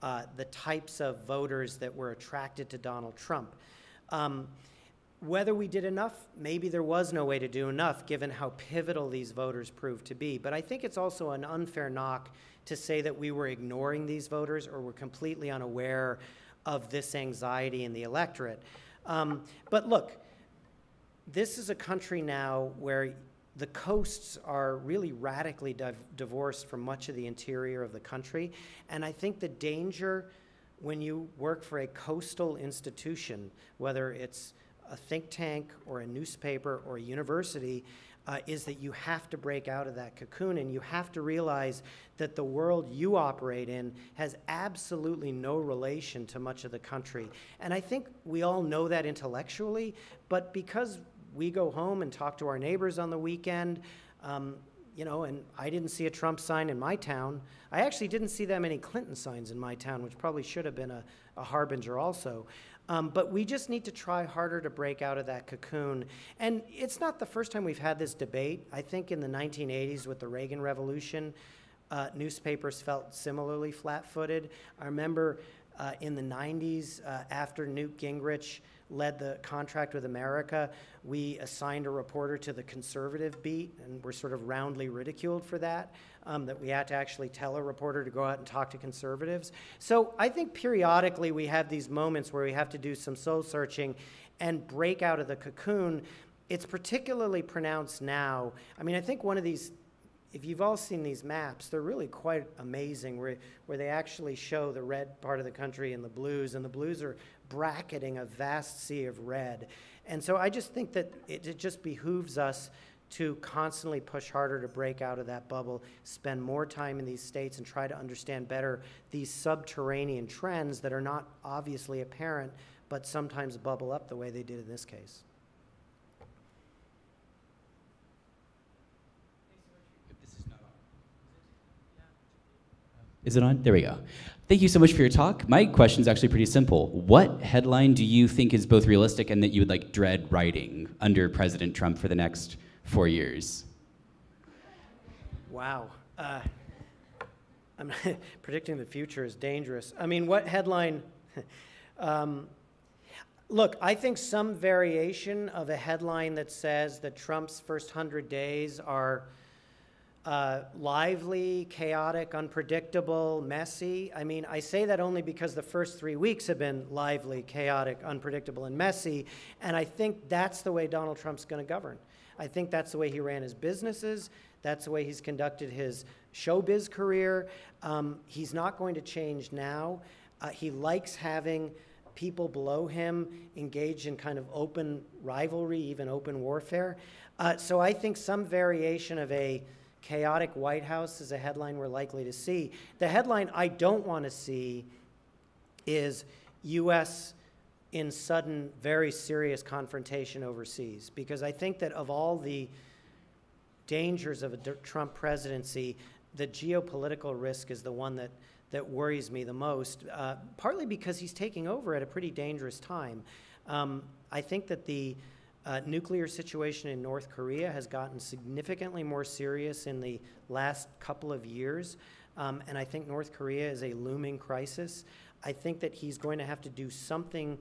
uh, the types of voters that were attracted to Donald Trump. Um, whether we did enough, maybe there was no way to do enough given how pivotal these voters proved to be. But I think it's also an unfair knock to say that we were ignoring these voters or were completely unaware of this anxiety in the electorate. Um, but look, this is a country now where the coasts are really radically div divorced from much of the interior of the country. And I think the danger when you work for a coastal institution, whether it's a think tank or a newspaper or a university, uh, is that you have to break out of that cocoon and you have to realize that the world you operate in has absolutely no relation to much of the country. And I think we all know that intellectually, but because we go home and talk to our neighbors on the weekend. Um, you know, and I didn't see a Trump sign in my town. I actually didn't see that many Clinton signs in my town, which probably should have been a, a harbinger also. Um, but we just need to try harder to break out of that cocoon. And it's not the first time we've had this debate. I think in the 1980s with the Reagan Revolution, uh, newspapers felt similarly flat footed. I remember uh, in the 90s, uh, after Newt Gingrich led the contract with America, we assigned a reporter to the conservative beat, and we're sort of roundly ridiculed for that, um, that we had to actually tell a reporter to go out and talk to conservatives. So I think periodically we have these moments where we have to do some soul searching and break out of the cocoon. It's particularly pronounced now. I mean, I think one of these if you've all seen these maps, they're really quite amazing where, where they actually show the red part of the country and the blues, and the blues are bracketing a vast sea of red. And so I just think that it, it just behooves us to constantly push harder to break out of that bubble, spend more time in these states, and try to understand better these subterranean trends that are not obviously apparent, but sometimes bubble up the way they did in this case.
Is it on? There we go. Thank you so much for your talk. My question is actually pretty simple. What headline do you think is both realistic and that you would like dread writing under President Trump for the next four years?
Wow. Uh, I'm predicting the future is dangerous. I mean, what headline? um, look, I think some variation of a headline that says that Trump's first 100 days are uh, lively, chaotic, unpredictable, messy. I mean, I say that only because the first three weeks have been lively, chaotic, unpredictable, and messy. And I think that's the way Donald Trump's going to govern. I think that's the way he ran his businesses. That's the way he's conducted his showbiz career. Um, he's not going to change now. Uh, he likes having people below him engaged in kind of open rivalry, even open warfare. Uh, so I think some variation of a chaotic White House is a headline we're likely to see. The headline I don't want to see is U.S. in sudden, very serious confrontation overseas, because I think that of all the dangers of a Trump presidency, the geopolitical risk is the one that, that worries me the most, uh, partly because he's taking over at a pretty dangerous time. Um, I think that the uh, nuclear situation in North Korea has gotten significantly more serious in the last couple of years, um, and I think North Korea is a looming crisis. I think that he's going to have to do something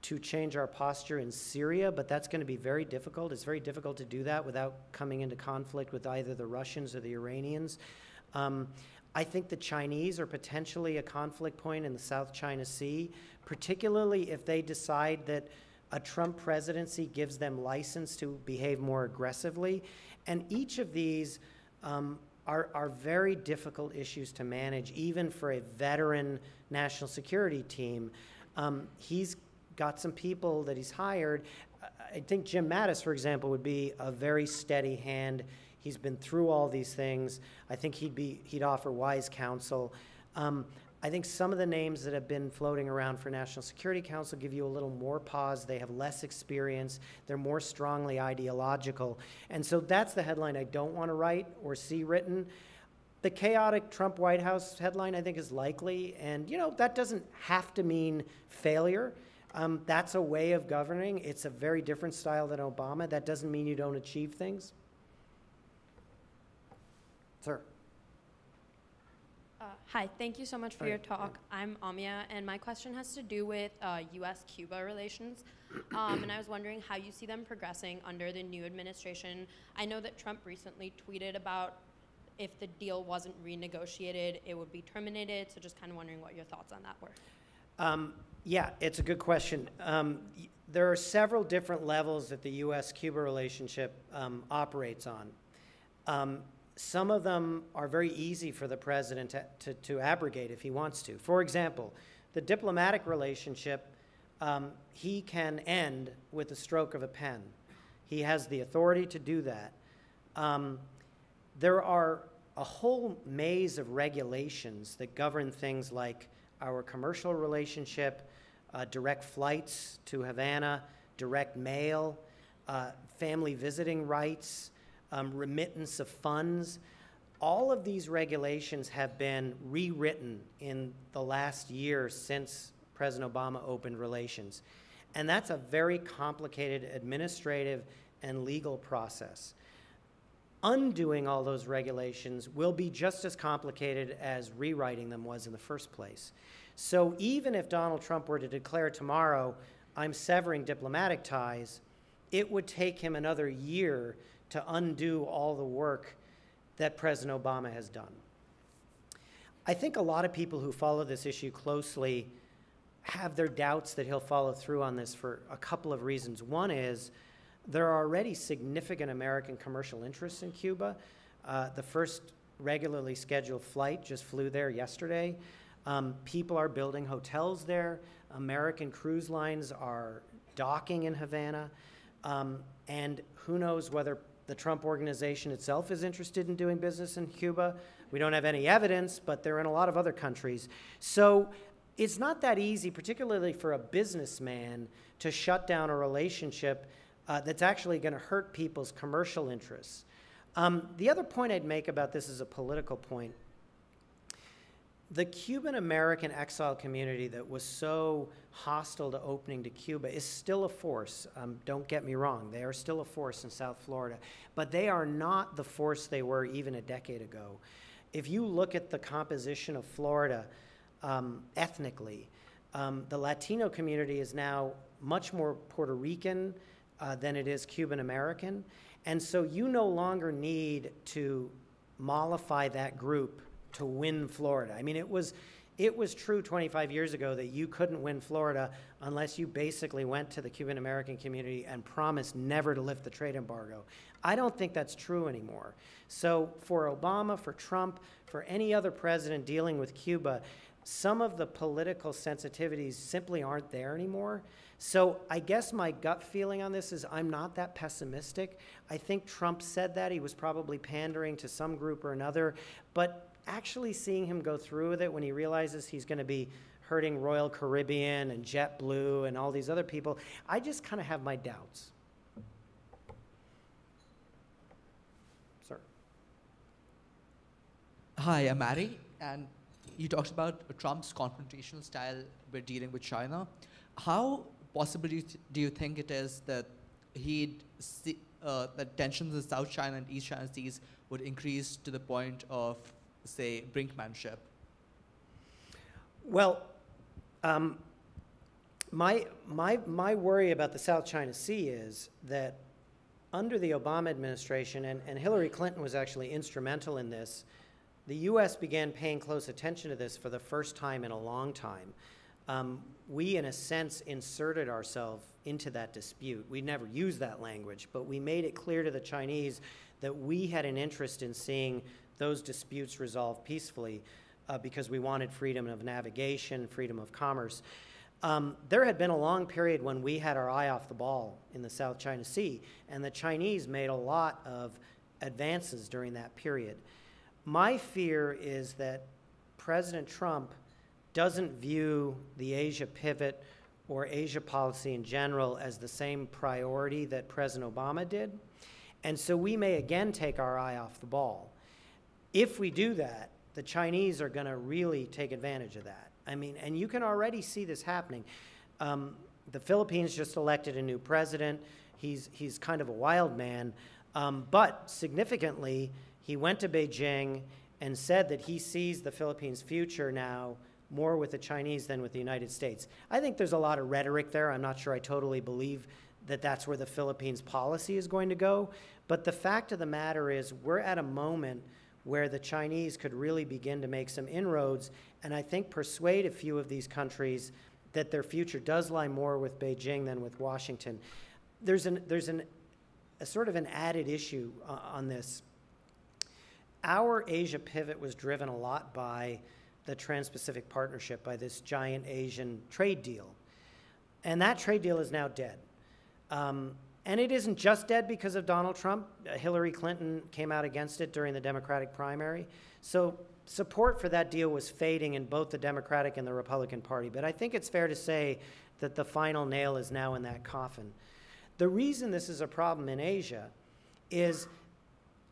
to change our posture in Syria, but that's going to be very difficult. It's very difficult to do that without coming into conflict with either the Russians or the Iranians. Um, I think the Chinese are potentially a conflict point in the South China Sea, particularly if they decide that a Trump presidency gives them license to behave more aggressively. And each of these um, are, are very difficult issues to manage, even for a veteran national security team. Um, he's got some people that he's hired. I think Jim Mattis, for example, would be a very steady hand. He's been through all these things. I think he'd be he'd offer wise counsel. Um, I think some of the names that have been floating around for National Security Council give you a little more pause. They have less experience. They're more strongly ideological. And so that's the headline I don't want to write or see written. the chaotic Trump White House headline, I think, is likely. And, you know, that doesn't have to mean failure. Um, that's a way of governing. It's a very different style than Obama. That doesn't mean you don't achieve things. Sir.
Uh, hi, thank you so much for
Hi.
your talk. I'm Amia, and my question has to do with uh, US Cuba relations. Um, and I was wondering how you see them progressing under the new administration. I know that Trump recently tweeted about if the deal wasn't renegotiated, it would be terminated. So just kind of wondering what your thoughts on that were.
Um, yeah, it's a good question. Um, there are several different levels that the U.S. Cuba relationship um, operates on. Some of them are very easy for the president to, to, to abrogate if he wants to. For example, the diplomatic relationship um, he can end with the stroke of a pen. He has the authority to do that. Um, there are a whole maze of regulations that govern things like our commercial relationship, uh, direct flights to Havana, direct mail, uh, family visiting rights, um, remittance of funds. All of these regulations have been rewritten in the last year since President Obama opened relations. And that's a very complicated administrative and legal process undoing all those regulations will be just as complicated as rewriting them was in the first place. So even if Donald Trump were to declare tomorrow, I'm severing diplomatic ties, it would take him another year to undo all the work that President Obama has done. I think a lot of people who follow this issue closely have their doubts that he'll follow through on this for a couple of reasons. One is there are already significant American commercial interests in Cuba. Uh, the first regularly scheduled flight just flew there yesterday. Um, people are building hotels there. American cruise lines are docking in Havana. Um, and who knows whether the Trump organization itself is interested in doing business in Cuba. We don't have any evidence, but they're in a lot of other countries. So it's not that easy, particularly for a businessman, to shut down a relationship uh, that's actually going to hurt people's commercial interests. Um, the other point I'd make about this is a political point. The Cuban American exile community that was so hostile to opening to Cuba is still a force. Um, don't get me wrong, they are still a force in South Florida, but they are not the force they were even a decade ago. If you look at the composition of Florida um, ethnically, um, the Latino community is now much more Puerto Rican uh, than it is Cuban American. And so you no longer need to mollify that group to win Florida. I mean, it was, it was true 25 years ago that you couldn't win Florida unless you basically went to the Cuban American community and promised never to lift the trade embargo. I don't think that's true anymore. So for Obama, for Trump, for any other president dealing with Cuba, some of the political sensitivities simply aren't there anymore. So I guess my gut feeling on this is I'm not that pessimistic. I think Trump said that. He was probably pandering to some group or another. But actually seeing him go through with it when he realizes he's going to be hurting Royal Caribbean and JetBlue and all these other people, I just kind of have my doubts. Sir.
Hi, I'm Mary, and you talked about Trump's confrontational style with dealing with China. How possible do you, do you think it is that he'd see, uh, that tensions in South China and East China Seas would increase to the point of, say, brinkmanship?
Well, um, my, my, my worry about the South China Sea is that under the Obama administration, and, and Hillary Clinton was actually instrumental in this, the U.S. began paying close attention to this for the first time in a long time. Um, we, in a sense, inserted ourselves into that dispute. We never used that language, but we made it clear to the Chinese that we had an interest in seeing those disputes resolved peacefully uh, because we wanted freedom of navigation, freedom of commerce. Um, there had been a long period when we had our eye off the ball in the South China Sea, and the Chinese made a lot of advances during that period. My fear is that President Trump doesn't view the Asia pivot or Asia policy in general as the same priority that President Obama did. And so we may again take our eye off the ball. If we do that, the Chinese are going to really take advantage of that. I mean, and you can already see this happening. Um, the Philippines just elected a new president. He's, he's kind of a wild man. Um, but significantly, he went to Beijing and said that he sees the Philippines' future now more with the Chinese than with the United States. I think there's a lot of rhetoric there. I'm not sure I totally believe that that's where the Philippines' policy is going to go. But the fact of the matter is, we're at a moment where the Chinese could really begin to make some inroads and I think persuade a few of these countries that their future does lie more with Beijing than with Washington. There's an, there's an, a sort of an added issue uh, on this. Our Asia pivot was driven a lot by the Trans Pacific Partnership, by this giant Asian trade deal. And that trade deal is now dead. Um, and it isn't just dead because of Donald Trump. Uh, Hillary Clinton came out against it during the Democratic primary. So support for that deal was fading in both the Democratic and the Republican Party. But I think it's fair to say that the final nail is now in that coffin. The reason this is a problem in Asia is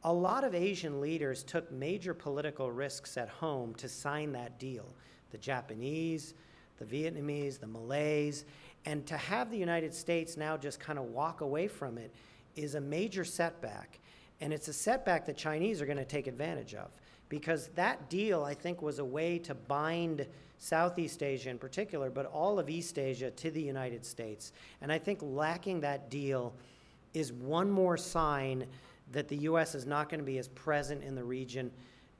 a lot of Asian leaders took major political risks at home to sign that deal. The Japanese, the Vietnamese, the Malays, and to have the United States now just kind of walk away from it is a major setback. And it's a setback the Chinese are going to take advantage of because that deal, I think, was a way to bind Southeast Asia in particular, but all of East Asia to the United States. And I think lacking that deal is one more sign that the U.S. is not going to be as present in the region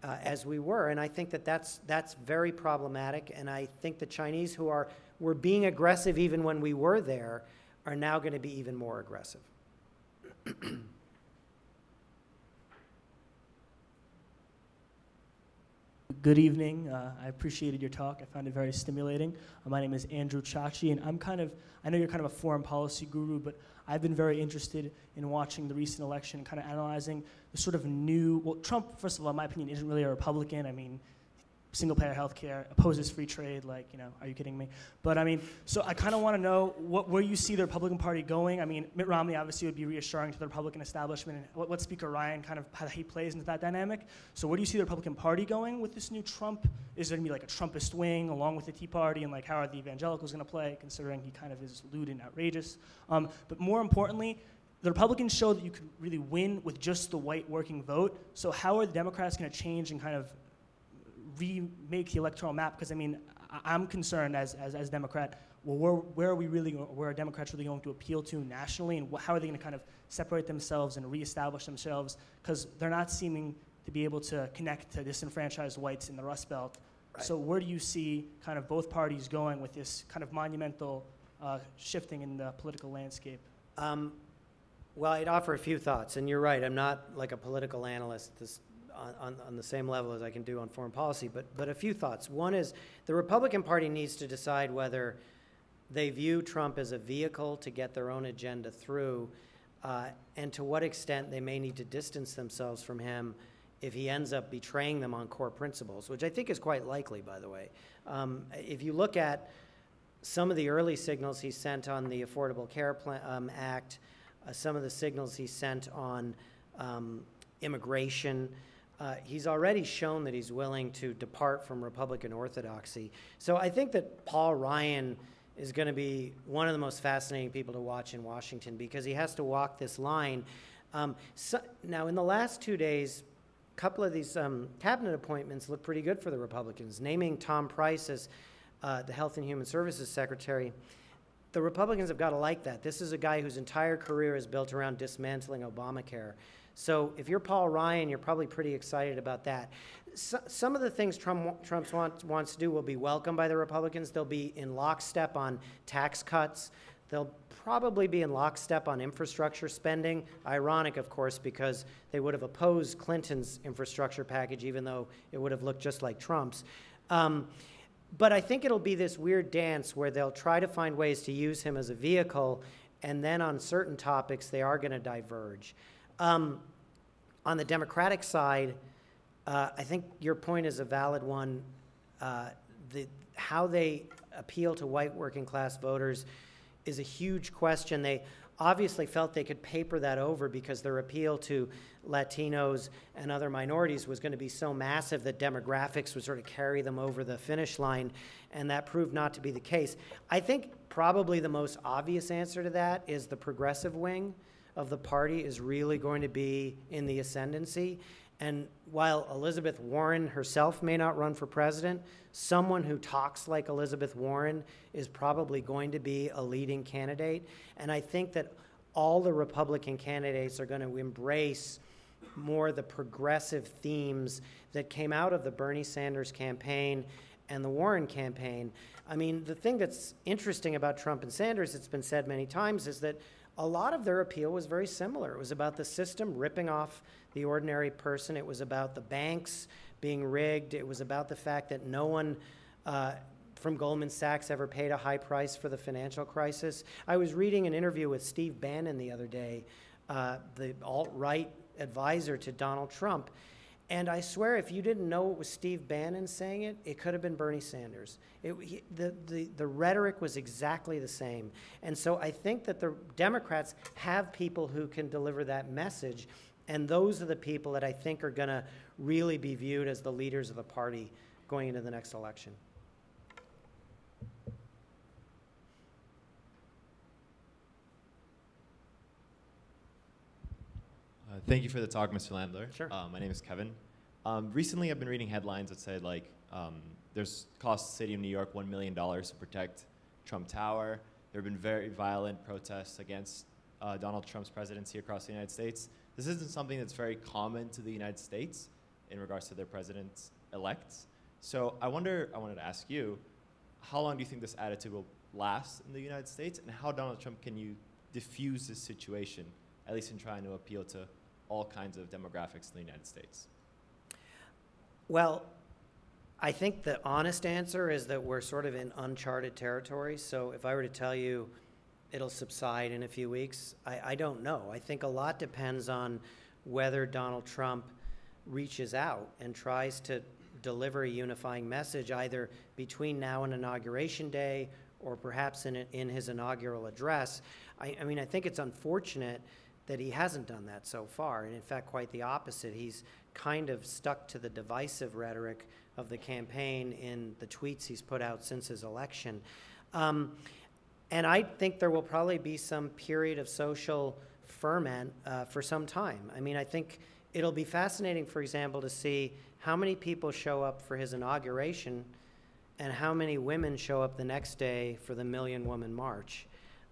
uh, as we were. And I think that that's, that's very problematic. And I think the Chinese who are were being aggressive even when we were there are now going to be even more aggressive.
Good evening. Uh, I appreciated your talk. I found it very stimulating. Uh, my name is Andrew Chachi, and I'm kind of, I know you're kind of a foreign policy guru, but I've been very interested in watching the recent election kind of analyzing the sort of new, well, Trump, first of all, in my opinion, isn't really a Republican. I mean, single payer healthcare, opposes free trade. Like, you know, are you kidding me? But I mean, so I kind of want to know what, where you see the Republican Party going. I mean, Mitt Romney obviously would be reassuring to the Republican establishment, and what, what Speaker Ryan kind of how he plays into that dynamic. So where do you see the Republican Party going with this new Trump? Is there going to be like a Trumpist wing along with the Tea Party, and like how are the evangelicals going to play, considering he kind of is lewd and outrageous? Um, but more importantly, the Republicans show that you can really win with just the white working vote. So how are the Democrats going to change and kind of remake the electoral map because I mean I- am concerned as, as, as Democrat. Well, where, where are we really? Where are Democrats really going to appeal to nationally, and how are they going to kind of separate themselves and reestablish themselves? Because they're not seeming to be able to connect to disenfranchised whites in the Rust Belt.
Right.
So where do you see kind of both parties going with this kind of monumental uh, shifting in the political landscape?
Um, well, I'd offer a few thoughts, and you're right. I'm not like a political analyst. This on, on, the same level as I can do on foreign policy, but, but a few thoughts. One is the Republican Party needs to decide whether they view Trump as a vehicle to get their own agenda through, uh, and to what extent they may need to distance themselves from him if he ends up betraying them on core principles, which I think is quite likely, by the way. Um, if you look at some of the early signals he sent on the Affordable Care Plan, um, Act, uh, some of the signals he sent on um, immigration, uh, he's already shown that he's willing to depart from Republican orthodoxy. So I think that Paul Ryan is going to be one of the most fascinating people to watch in Washington because he has to walk this line. Um, so, now, in the last two days, a couple of these um, cabinet appointments look pretty good for the Republicans. Naming Tom Price as uh, the Health and Human Services Secretary, the Republicans have got to like that. This is a guy whose entire career is built around dismantling Obamacare. So if you're Paul Ryan, you're probably pretty excited about that. So, some of the things Trump Trump's want, wants to do will be welcomed by the Republicans. They'll be in lockstep on tax cuts. They'll probably be in lockstep on infrastructure spending. Ironic, of course, because they would have opposed Clinton's infrastructure package, even though it would have looked just like Trump's. Um, but I think it'll be this weird dance where they'll try to find ways to use him as a vehicle, and then on certain topics, they are going to diverge. Um, on the Democratic side, uh, I think your point is a valid one. Uh, the, how they appeal to white working class voters is a huge question. They obviously felt they could paper that over because their appeal to Latinos and other minorities was going to be so massive that demographics would sort of carry them over the finish line, and that proved not to be the case. I think probably the most obvious answer to that is the progressive wing of the party is really going to be in the ascendancy. And while Elizabeth Warren herself may not run for president, someone who talks like Elizabeth Warren is probably going to be a leading candidate. And I think that all the Republican candidates are going to embrace more the progressive themes that came out of the Bernie Sanders campaign and the Warren campaign. I mean, the thing that's interesting about Trump and Sanders, it's been said many times, is that a lot of their appeal was very similar. It was about the system ripping off the ordinary person, it was about the banks being rigged, it was about the fact that no one. Uh, from Goldman Sachs ever paid a high price for the financial crisis. I was reading an interview with Steve Bannon the other day, uh, the alt right advisor to Donald Trump. And I swear, if you didn't know it was Steve Bannon saying it, it could have been Bernie Sanders. It, he, the, the, the rhetoric was exactly the same. And so I think that the Democrats have people who can deliver that message. And those are the people that I think are going to really be viewed as the leaders of the party going into the next election.
Uh, thank you for the talk, Mr. Landler.
Sure.
Uh, my name is Kevin. Um, recently, I've been reading headlines that said like um, there's cost the city of New York one million dollars to protect Trump Tower. There have been very violent protests against uh, Donald Trump's presidency across the United States. This isn't something that's very common to the United States in regards to their presidents elects. So I wonder, I wanted to ask you, how long do you think this attitude will last in the United States, and how Donald Trump can you diffuse this situation, at least in trying to appeal to all kinds of demographics in the United States?
Well, I think the honest answer is that we're sort of in uncharted territory. So if I were to tell you it'll subside in a few weeks, I, I don't know. I think a lot depends on whether Donald Trump reaches out and tries to deliver a unifying message either between now and inauguration day or perhaps in, in his inaugural address. I, I mean, I think it's unfortunate that he hasn't done that so far. And in fact, quite the opposite. He's kind of stuck to the divisive rhetoric of the campaign in the tweets he's put out since his election. Um, and I think there will probably be some period of social ferment uh, for some time. I mean, I think it'll be fascinating, for example, to see how many people show up for his inauguration and how many women show up the next day for the Million Woman March.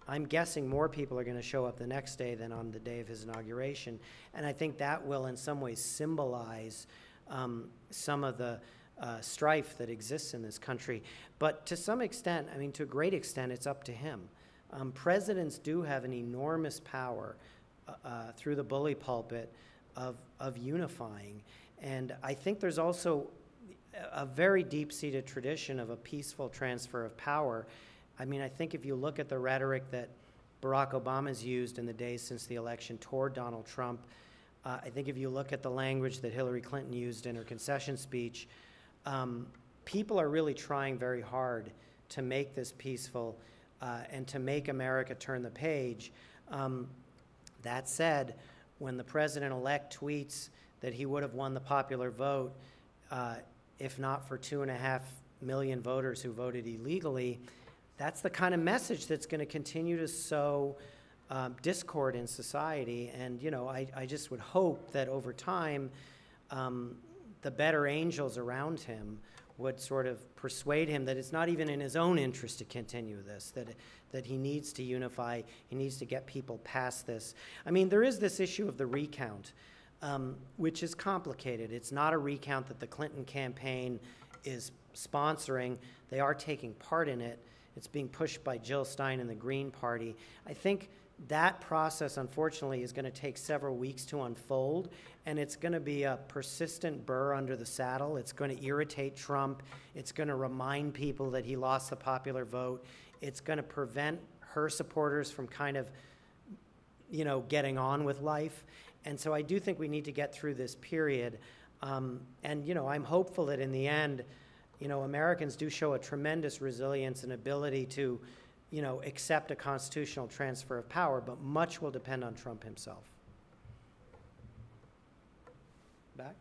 I'm guessing more people are going to show up the next day than on the day of his inauguration. And I think that will, in some ways, symbolize um, some of the uh, strife that exists in this country. But to some extent, I mean, to a great extent, it's up to him. Um, presidents do have an enormous power uh, uh, through the bully pulpit of, of unifying. And I think there's also a very deep seated tradition of a peaceful transfer of power. I mean, I think if you look at the rhetoric that Barack Obama's used in the days since the election toward Donald Trump, uh, I think if you look at the language that Hillary Clinton used in her concession speech, um, people are really trying very hard to make this peaceful uh, and to make America turn the page. Um, that said, when the president elect tweets that he would have won the popular vote uh, if not for two and a half million voters who voted illegally, that's the kind of message that's going to continue to sow um, discord in society. And, you know, I, I just would hope that over time, um, the better angels around him would sort of persuade him that it's not even in his own interest to continue this, that, that he needs to unify, he needs to get people past this. I mean, there is this issue of the recount, um, which is complicated. It's not a recount that the Clinton campaign is sponsoring, they are taking part in it. It's being pushed by Jill Stein and the Green Party. I think that process, unfortunately, is going to take several weeks to unfold, and it's going to be a persistent burr under the saddle. It's going to irritate Trump. It's going to remind people that he lost the popular vote. It's going to prevent her supporters from kind of, you know, getting on with life. And so I do think we need to get through this period. Um, and, you know, I'm hopeful that in the end, you know, Americans do show a tremendous resilience and ability to you know, accept a constitutional transfer of power, but much will depend on Trump himself. Back?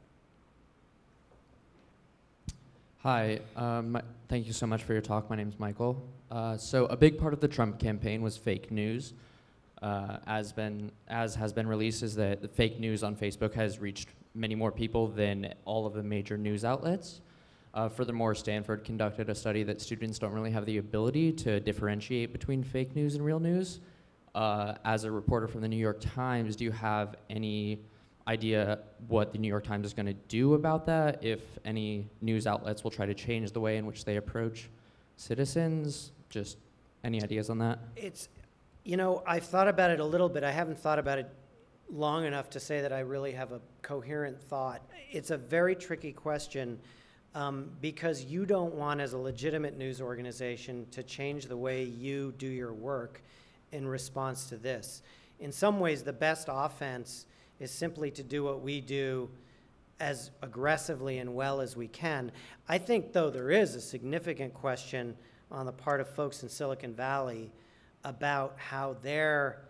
Hi, um, thank you so much for your talk. My name's Michael. Uh, so, a big part of the Trump campaign was fake news. Uh, as been as has been released, is that the fake news on Facebook has reached many more people than all of the major news outlets. Uh, furthermore, Stanford conducted a study that students don't really have the ability to differentiate between fake news and real news. Uh, as a reporter from the New York Times, do you have any idea what the New York Times is going to do about that? If any news outlets will try to change the way in which they approach citizens? Just any ideas on that?
It's, you know, I've thought about it a little bit. I haven't thought about it long enough to say that I really have a coherent thought. It's a very tricky question um, because you don't want, as a legitimate news organization, to change the way you do your work in response to this. In some ways, the best offense is simply to do what we do as aggressively and well as we can. I think, though, there is a significant question on the part of folks in Silicon Valley about how they're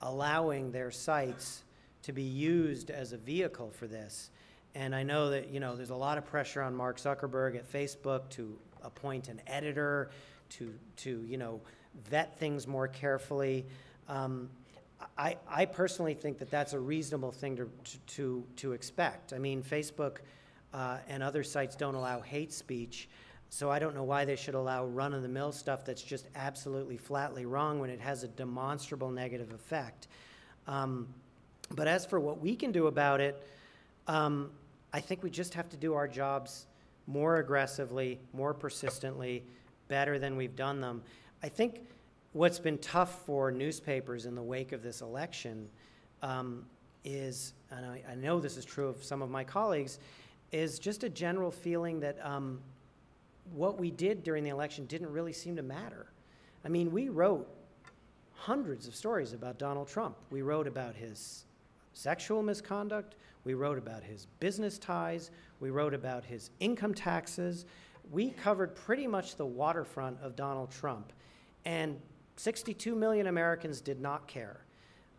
allowing their sites to be used as a vehicle for this. And I know that, you know, there's a lot of pressure on Mark Zuckerberg at Facebook to appoint an editor, to, to you know, vet things more carefully. Um, I, I personally think that that's a reasonable thing to, to, to expect. I mean, Facebook uh, and other sites don't allow hate speech, so I don't know why they should allow run-of-the-mill stuff that's just absolutely flatly wrong when it has a demonstrable negative effect. Um, but as for what we can do about it, um, I think we just have to do our jobs more aggressively, more persistently, better than we've done them. I think what's been tough for newspapers in the wake of this election um, is, and I, I, know this is true of some of my colleagues, is just a general feeling that um, what we did during the election didn't really seem to matter. I mean, we wrote hundreds of stories about Donald Trump. We wrote about his sexual misconduct. We wrote about his business ties. We wrote about his income taxes. We covered pretty much the waterfront of Donald Trump. And 62 million Americans did not care.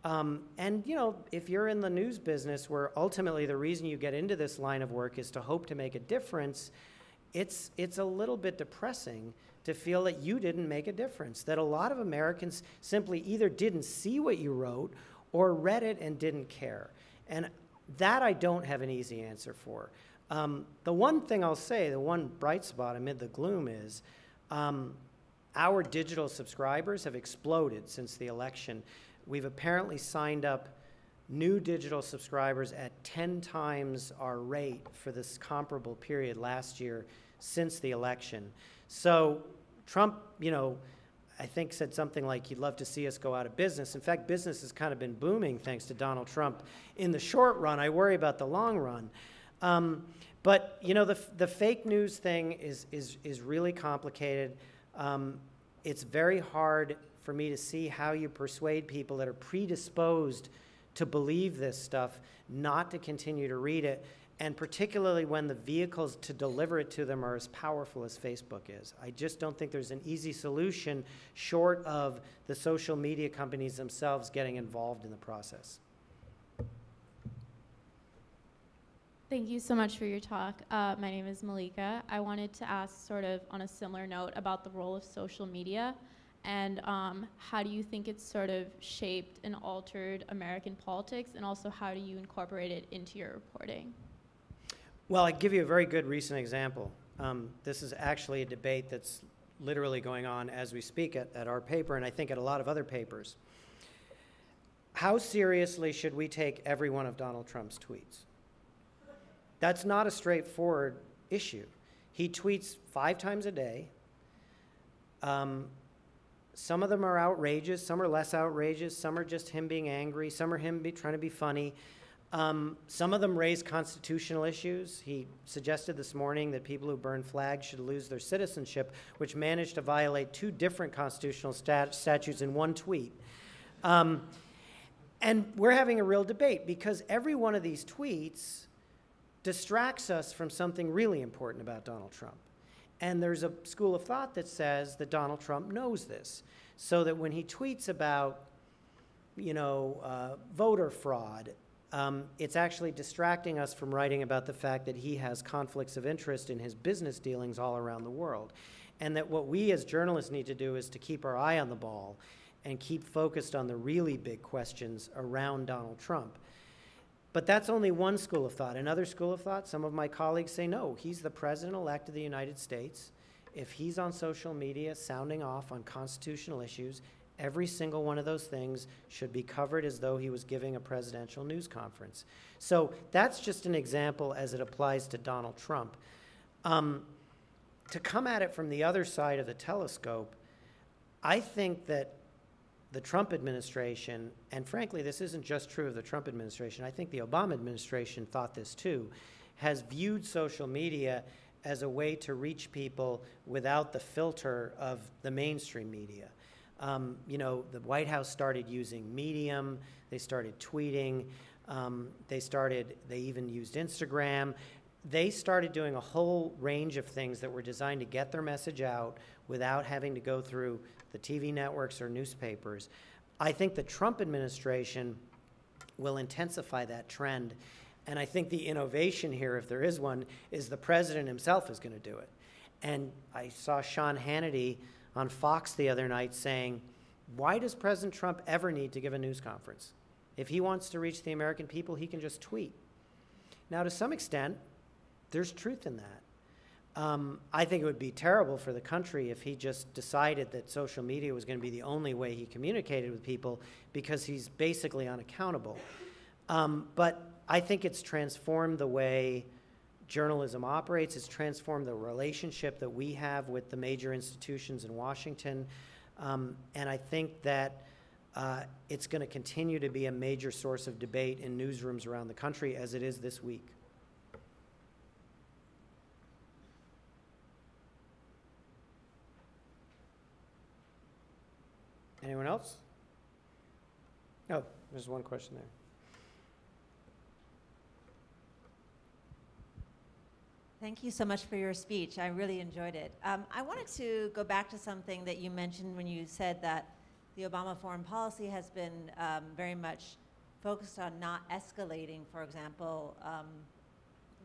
Um, and, you know, if you're in the news business where ultimately the reason you get into this line of work is to hope to make a difference, it's, it's a little bit depressing to feel that you didn't make a difference, that a lot of Americans simply either didn't see what you wrote or read it and didn't care. And that I don't have an easy answer for. Um, the one thing I'll say, the one bright spot amid the gloom is um, our digital subscribers have exploded since the election. We've apparently signed up new digital subscribers at 10 times our rate for this comparable period last year since the election. So Trump, you know, I think said something like he'd love to see us go out of business. In fact, business has kind of been booming thanks to Donald Trump in the short run. I worry about the long run. Um, but you know, the, the fake news thing is, is, is really complicated. Um, it's very hard for me to see how you persuade people that are predisposed to believe this stuff not to continue to read it and particularly when the vehicles to deliver it to them are as powerful as Facebook is. I just don't think there's an easy solution short of the social media companies themselves getting involved in the process.
Thank you so much for your talk. Uh, my name is Malika. I wanted to ask, sort of on a similar note, about the role of social media and um, how do you think it's sort of shaped and altered American politics, and also how do you incorporate it into your reporting?
Well, I give you a very good recent example. Um, this is actually a debate that's literally going on as we speak at, at our paper, and I think at a lot of other papers. How seriously should we take every one of Donald Trump's tweets? That's not a straightforward issue. He tweets five times a day. Um, some of them are outrageous, some are less outrageous, some are just him being angry, some are him be, trying to be funny. Um, some of them raise constitutional issues. He suggested this morning that people who burn flags should lose their citizenship, which managed to violate two different constitutional stat- statutes in one tweet. Um, and we're having a real debate because every one of these tweets distracts us from something really important about Donald Trump. And there's a school of thought that says that Donald Trump knows this. so that when he tweets about, you know, uh, voter fraud, um, it's actually distracting us from writing about the fact that he has conflicts of interest in his business dealings all around the world. And that what we as journalists need to do is to keep our eye on the ball and keep focused on the really big questions around Donald Trump. But that's only one school of thought. Another school of thought, some of my colleagues say, no, he's the president elect of the United States. If he's on social media sounding off on constitutional issues, every single one of those things should be covered as though he was giving a presidential news conference. So that's just an example as it applies to Donald Trump. Um, to come at it from the other side of the telescope, I think that the Trump administration, and frankly, this isn't just true of the Trump administration, I think the Obama administration thought this too, has viewed social media as a way to reach people without the filter of the mainstream media. Um, you know, the White House started using Medium, they started tweeting, um, they started, they even used Instagram. They started doing a whole range of things that were designed to get their message out without having to go through the TV networks or newspapers. I think the Trump administration will intensify that trend. And I think the innovation here, if there is one, is the president himself is going to do it. And I saw Sean Hannity on Fox the other night saying, why does President Trump ever need to give a news conference? If he wants to reach the American people, he can just tweet. Now, to some extent, there's truth in that. Um, I think it would be terrible for the country if he just decided that social media was going to be the only way he communicated with people because he's basically unaccountable. Um, but I think it's transformed the way journalism operates. It's transformed the relationship that we have with the major institutions in Washington. Um, and I think that uh, it's going to continue to be a major source of debate in newsrooms around the country as it is this week. Anyone else? Oh, there's one question there.
Thank you so much for your speech. I really enjoyed it. Um, I wanted to go back to something that you mentioned when you said that the Obama foreign policy has been um, very much focused on not escalating, for example, um,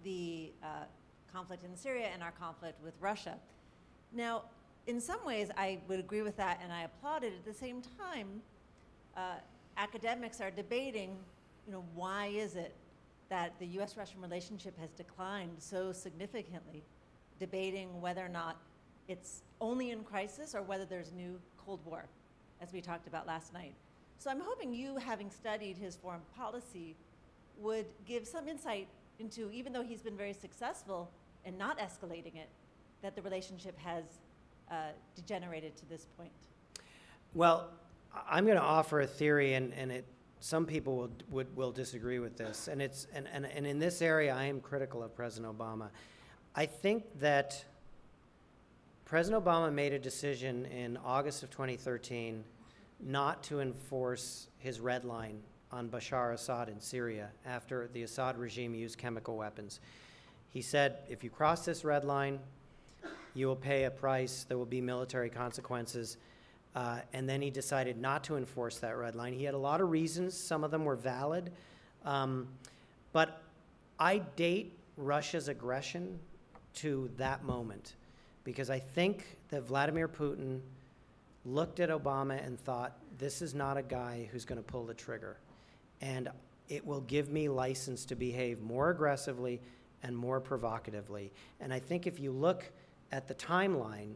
the uh, conflict in Syria and our conflict with Russia. Now, in some ways, I would agree with that and I applaud it. At the same time, uh, academics are debating, you know, why is it that the U.S.-Russian relationship has declined so significantly, debating whether or not it's only in crisis or whether there's a new Cold War, as we talked about last night. So I'm hoping you, having studied his foreign policy, would give some insight into, even though he's been very successful in not escalating it, that the relationship has uh, degenerated to this point.
Well, I'm going to offer a theory, and, and it some people will, would, will disagree with this, and, it's, and, and, and in this area, I am critical of President Obama. I think that President Obama made a decision in August of 2013 not to enforce his red line on Bashar Assad in Syria after the Assad regime used chemical weapons. He said, if you cross this red line, you will pay a price, there will be military consequences. Uh, and then he decided not to enforce that red line. He had a lot of reasons, some of them were valid. Um, but I date Russia's aggression to that moment because I think that Vladimir Putin looked at Obama and thought, this is not a guy who's going to pull the trigger. And it will give me license to behave more aggressively and more provocatively. And I think if you look at the timeline,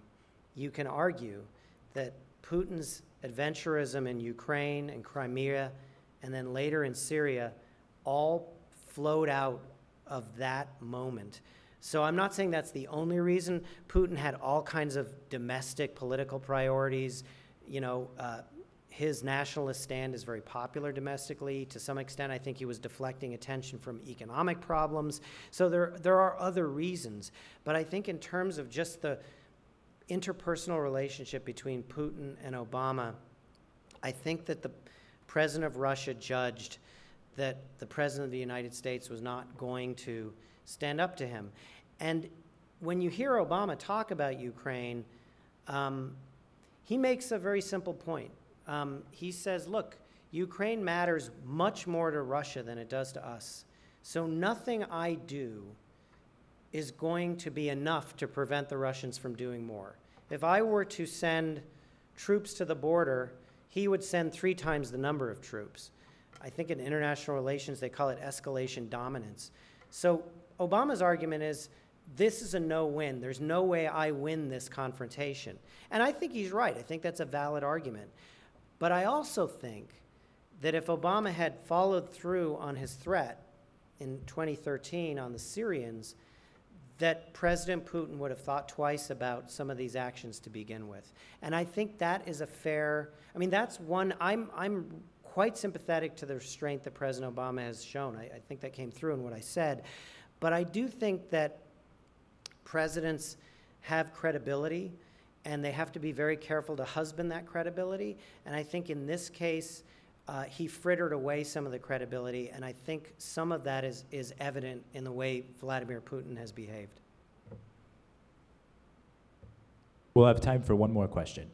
you can argue that Putin's adventurism in Ukraine and Crimea, and then later in Syria, all flowed out of that moment. So I'm not saying that's the only reason. Putin had all kinds of domestic political priorities. You know, uh, his nationalist stand is very popular domestically. To some extent, I think he was deflecting attention from economic problems. So there, there are other reasons. But I think in terms of just the interpersonal relationship between Putin and Obama, I think that the president of Russia judged that the president of the United States was not going to stand up to him. And when you hear Obama talk about Ukraine, um, he makes a very simple point. Um, he says, look, Ukraine matters much more to Russia than it does to us. So nothing I do is going to be enough to prevent the Russians from doing more. If I were to send troops to the border, he would send three times the number of troops. I think in international relations they call it escalation dominance. So Obama's argument is this is a no win. There's no way I win this confrontation. And I think he's right. I think that's a valid argument. But I also think that if Obama had followed through on his threat in 2013 on the Syrians, that President Putin would have thought twice about some of these actions to begin with. And I think that is a fair, I mean, that's one, I'm, I'm quite sympathetic to the restraint that President Obama has shown. I, I think that came through in what I said. But I do think that presidents have credibility and they have to be very careful to husband that credibility. And I think in this case, uh, he frittered away some of the credibility, and I think some of that is, is evident in the way Vladimir Putin has behaved.
We'll have time for one more question.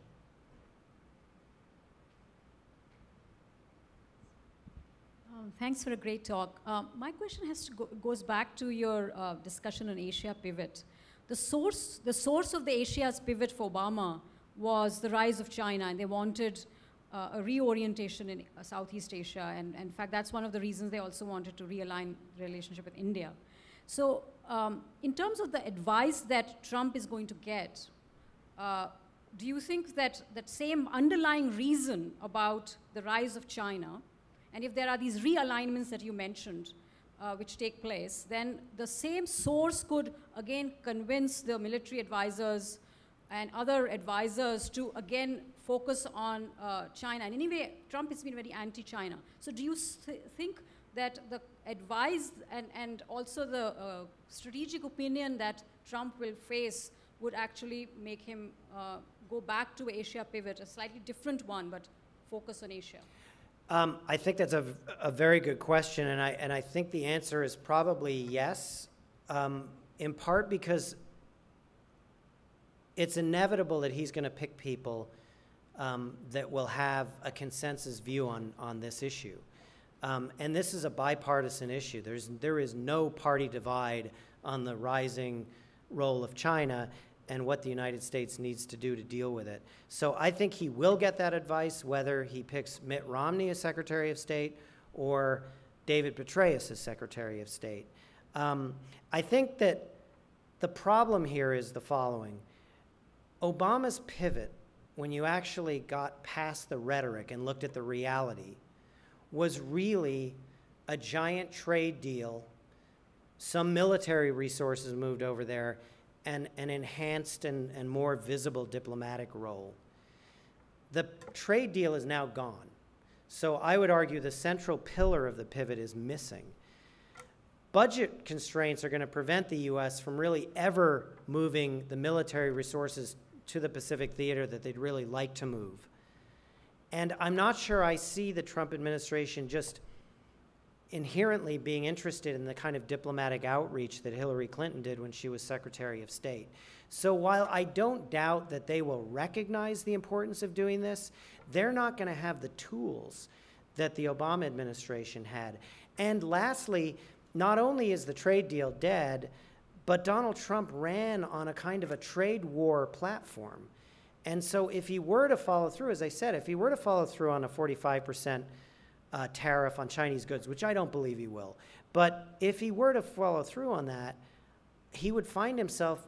Um, thanks for a great talk. Uh, my question has to go, goes back to your uh, discussion on Asia pivot. The source, the source of the Asia's pivot for Obama was the rise of China, and they wanted uh, a reorientation in uh, Southeast Asia. And, and, in fact, that's one of the reasons they also wanted to realign relationship with India. So, um, in terms of the advice that Trump is going to get, uh, do you think that that same underlying reason about the rise of China, and if there are these realignments that you mentioned, uh, which take place, then the same source could again convince the military advisors and other advisors to again focus on uh, China. And anyway, Trump has been very anti-China. So do you th think that the advice and, and also the uh, strategic opinion that Trump will face would actually make him uh, go back to Asia pivot, a slightly different one, but focus on Asia?
Um, I think that's a, a, very good question, and I, and I think the answer is probably yes, um, in part because it's inevitable that he's going to pick people um, that will have a consensus view on, on this issue. Um, and this is a bipartisan issue. There's, there is no party divide on the rising role of China and what the United States needs to do to deal with it. So I think he will get that advice, whether he picks Mitt Romney as Secretary of State or David Petraeus as Secretary of State. Um, I think that the problem here is the following. Obama's pivot, when you actually got past the rhetoric and looked at the reality, was really a giant trade deal. Some military resources moved over there and an enhanced and, and more visible diplomatic role. The trade deal is now gone. So I would argue the central pillar of the pivot is missing. Budget constraints are going to prevent the U.S. from really ever moving the military resources to the Pacific theater that they'd really like to move. And I'm not sure I see the Trump administration just inherently being interested in the kind of diplomatic outreach that Hillary Clinton did when she was Secretary of State. So while I don't doubt that they will recognize the importance of doing this, they're not going to have the tools that the Obama administration had. And lastly, not only is the trade deal dead, but Donald Trump ran on a kind of a trade war platform. And so if he were to follow through, as I said, if he were to follow through on a 45% uh, tariff on Chinese goods, which I don't believe he will, but if he were to follow through on that, he would find himself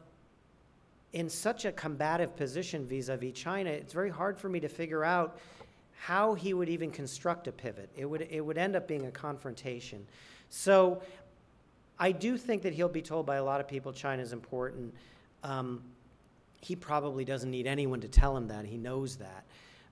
in such a combative position vis-a-vis China, it's very hard for me to figure out how he would even construct a pivot. It would, it would end up being a confrontation. So I do think that he'll be told by a lot of people China is important. Um, he probably doesn't need anyone to tell him that. He knows that.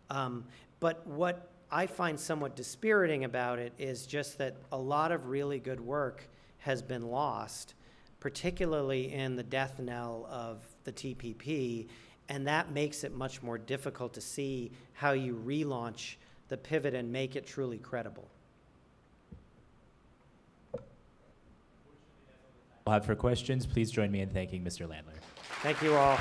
Um, but what I find somewhat dispiriting about it is just that a lot of really good work has been lost, particularly in the death knell of the TPP, and that makes it much more difficult to see how you relaunch the pivot and make it truly credible.
We'll have for questions. Please join me in thanking Mr. Landler.
Thank you all.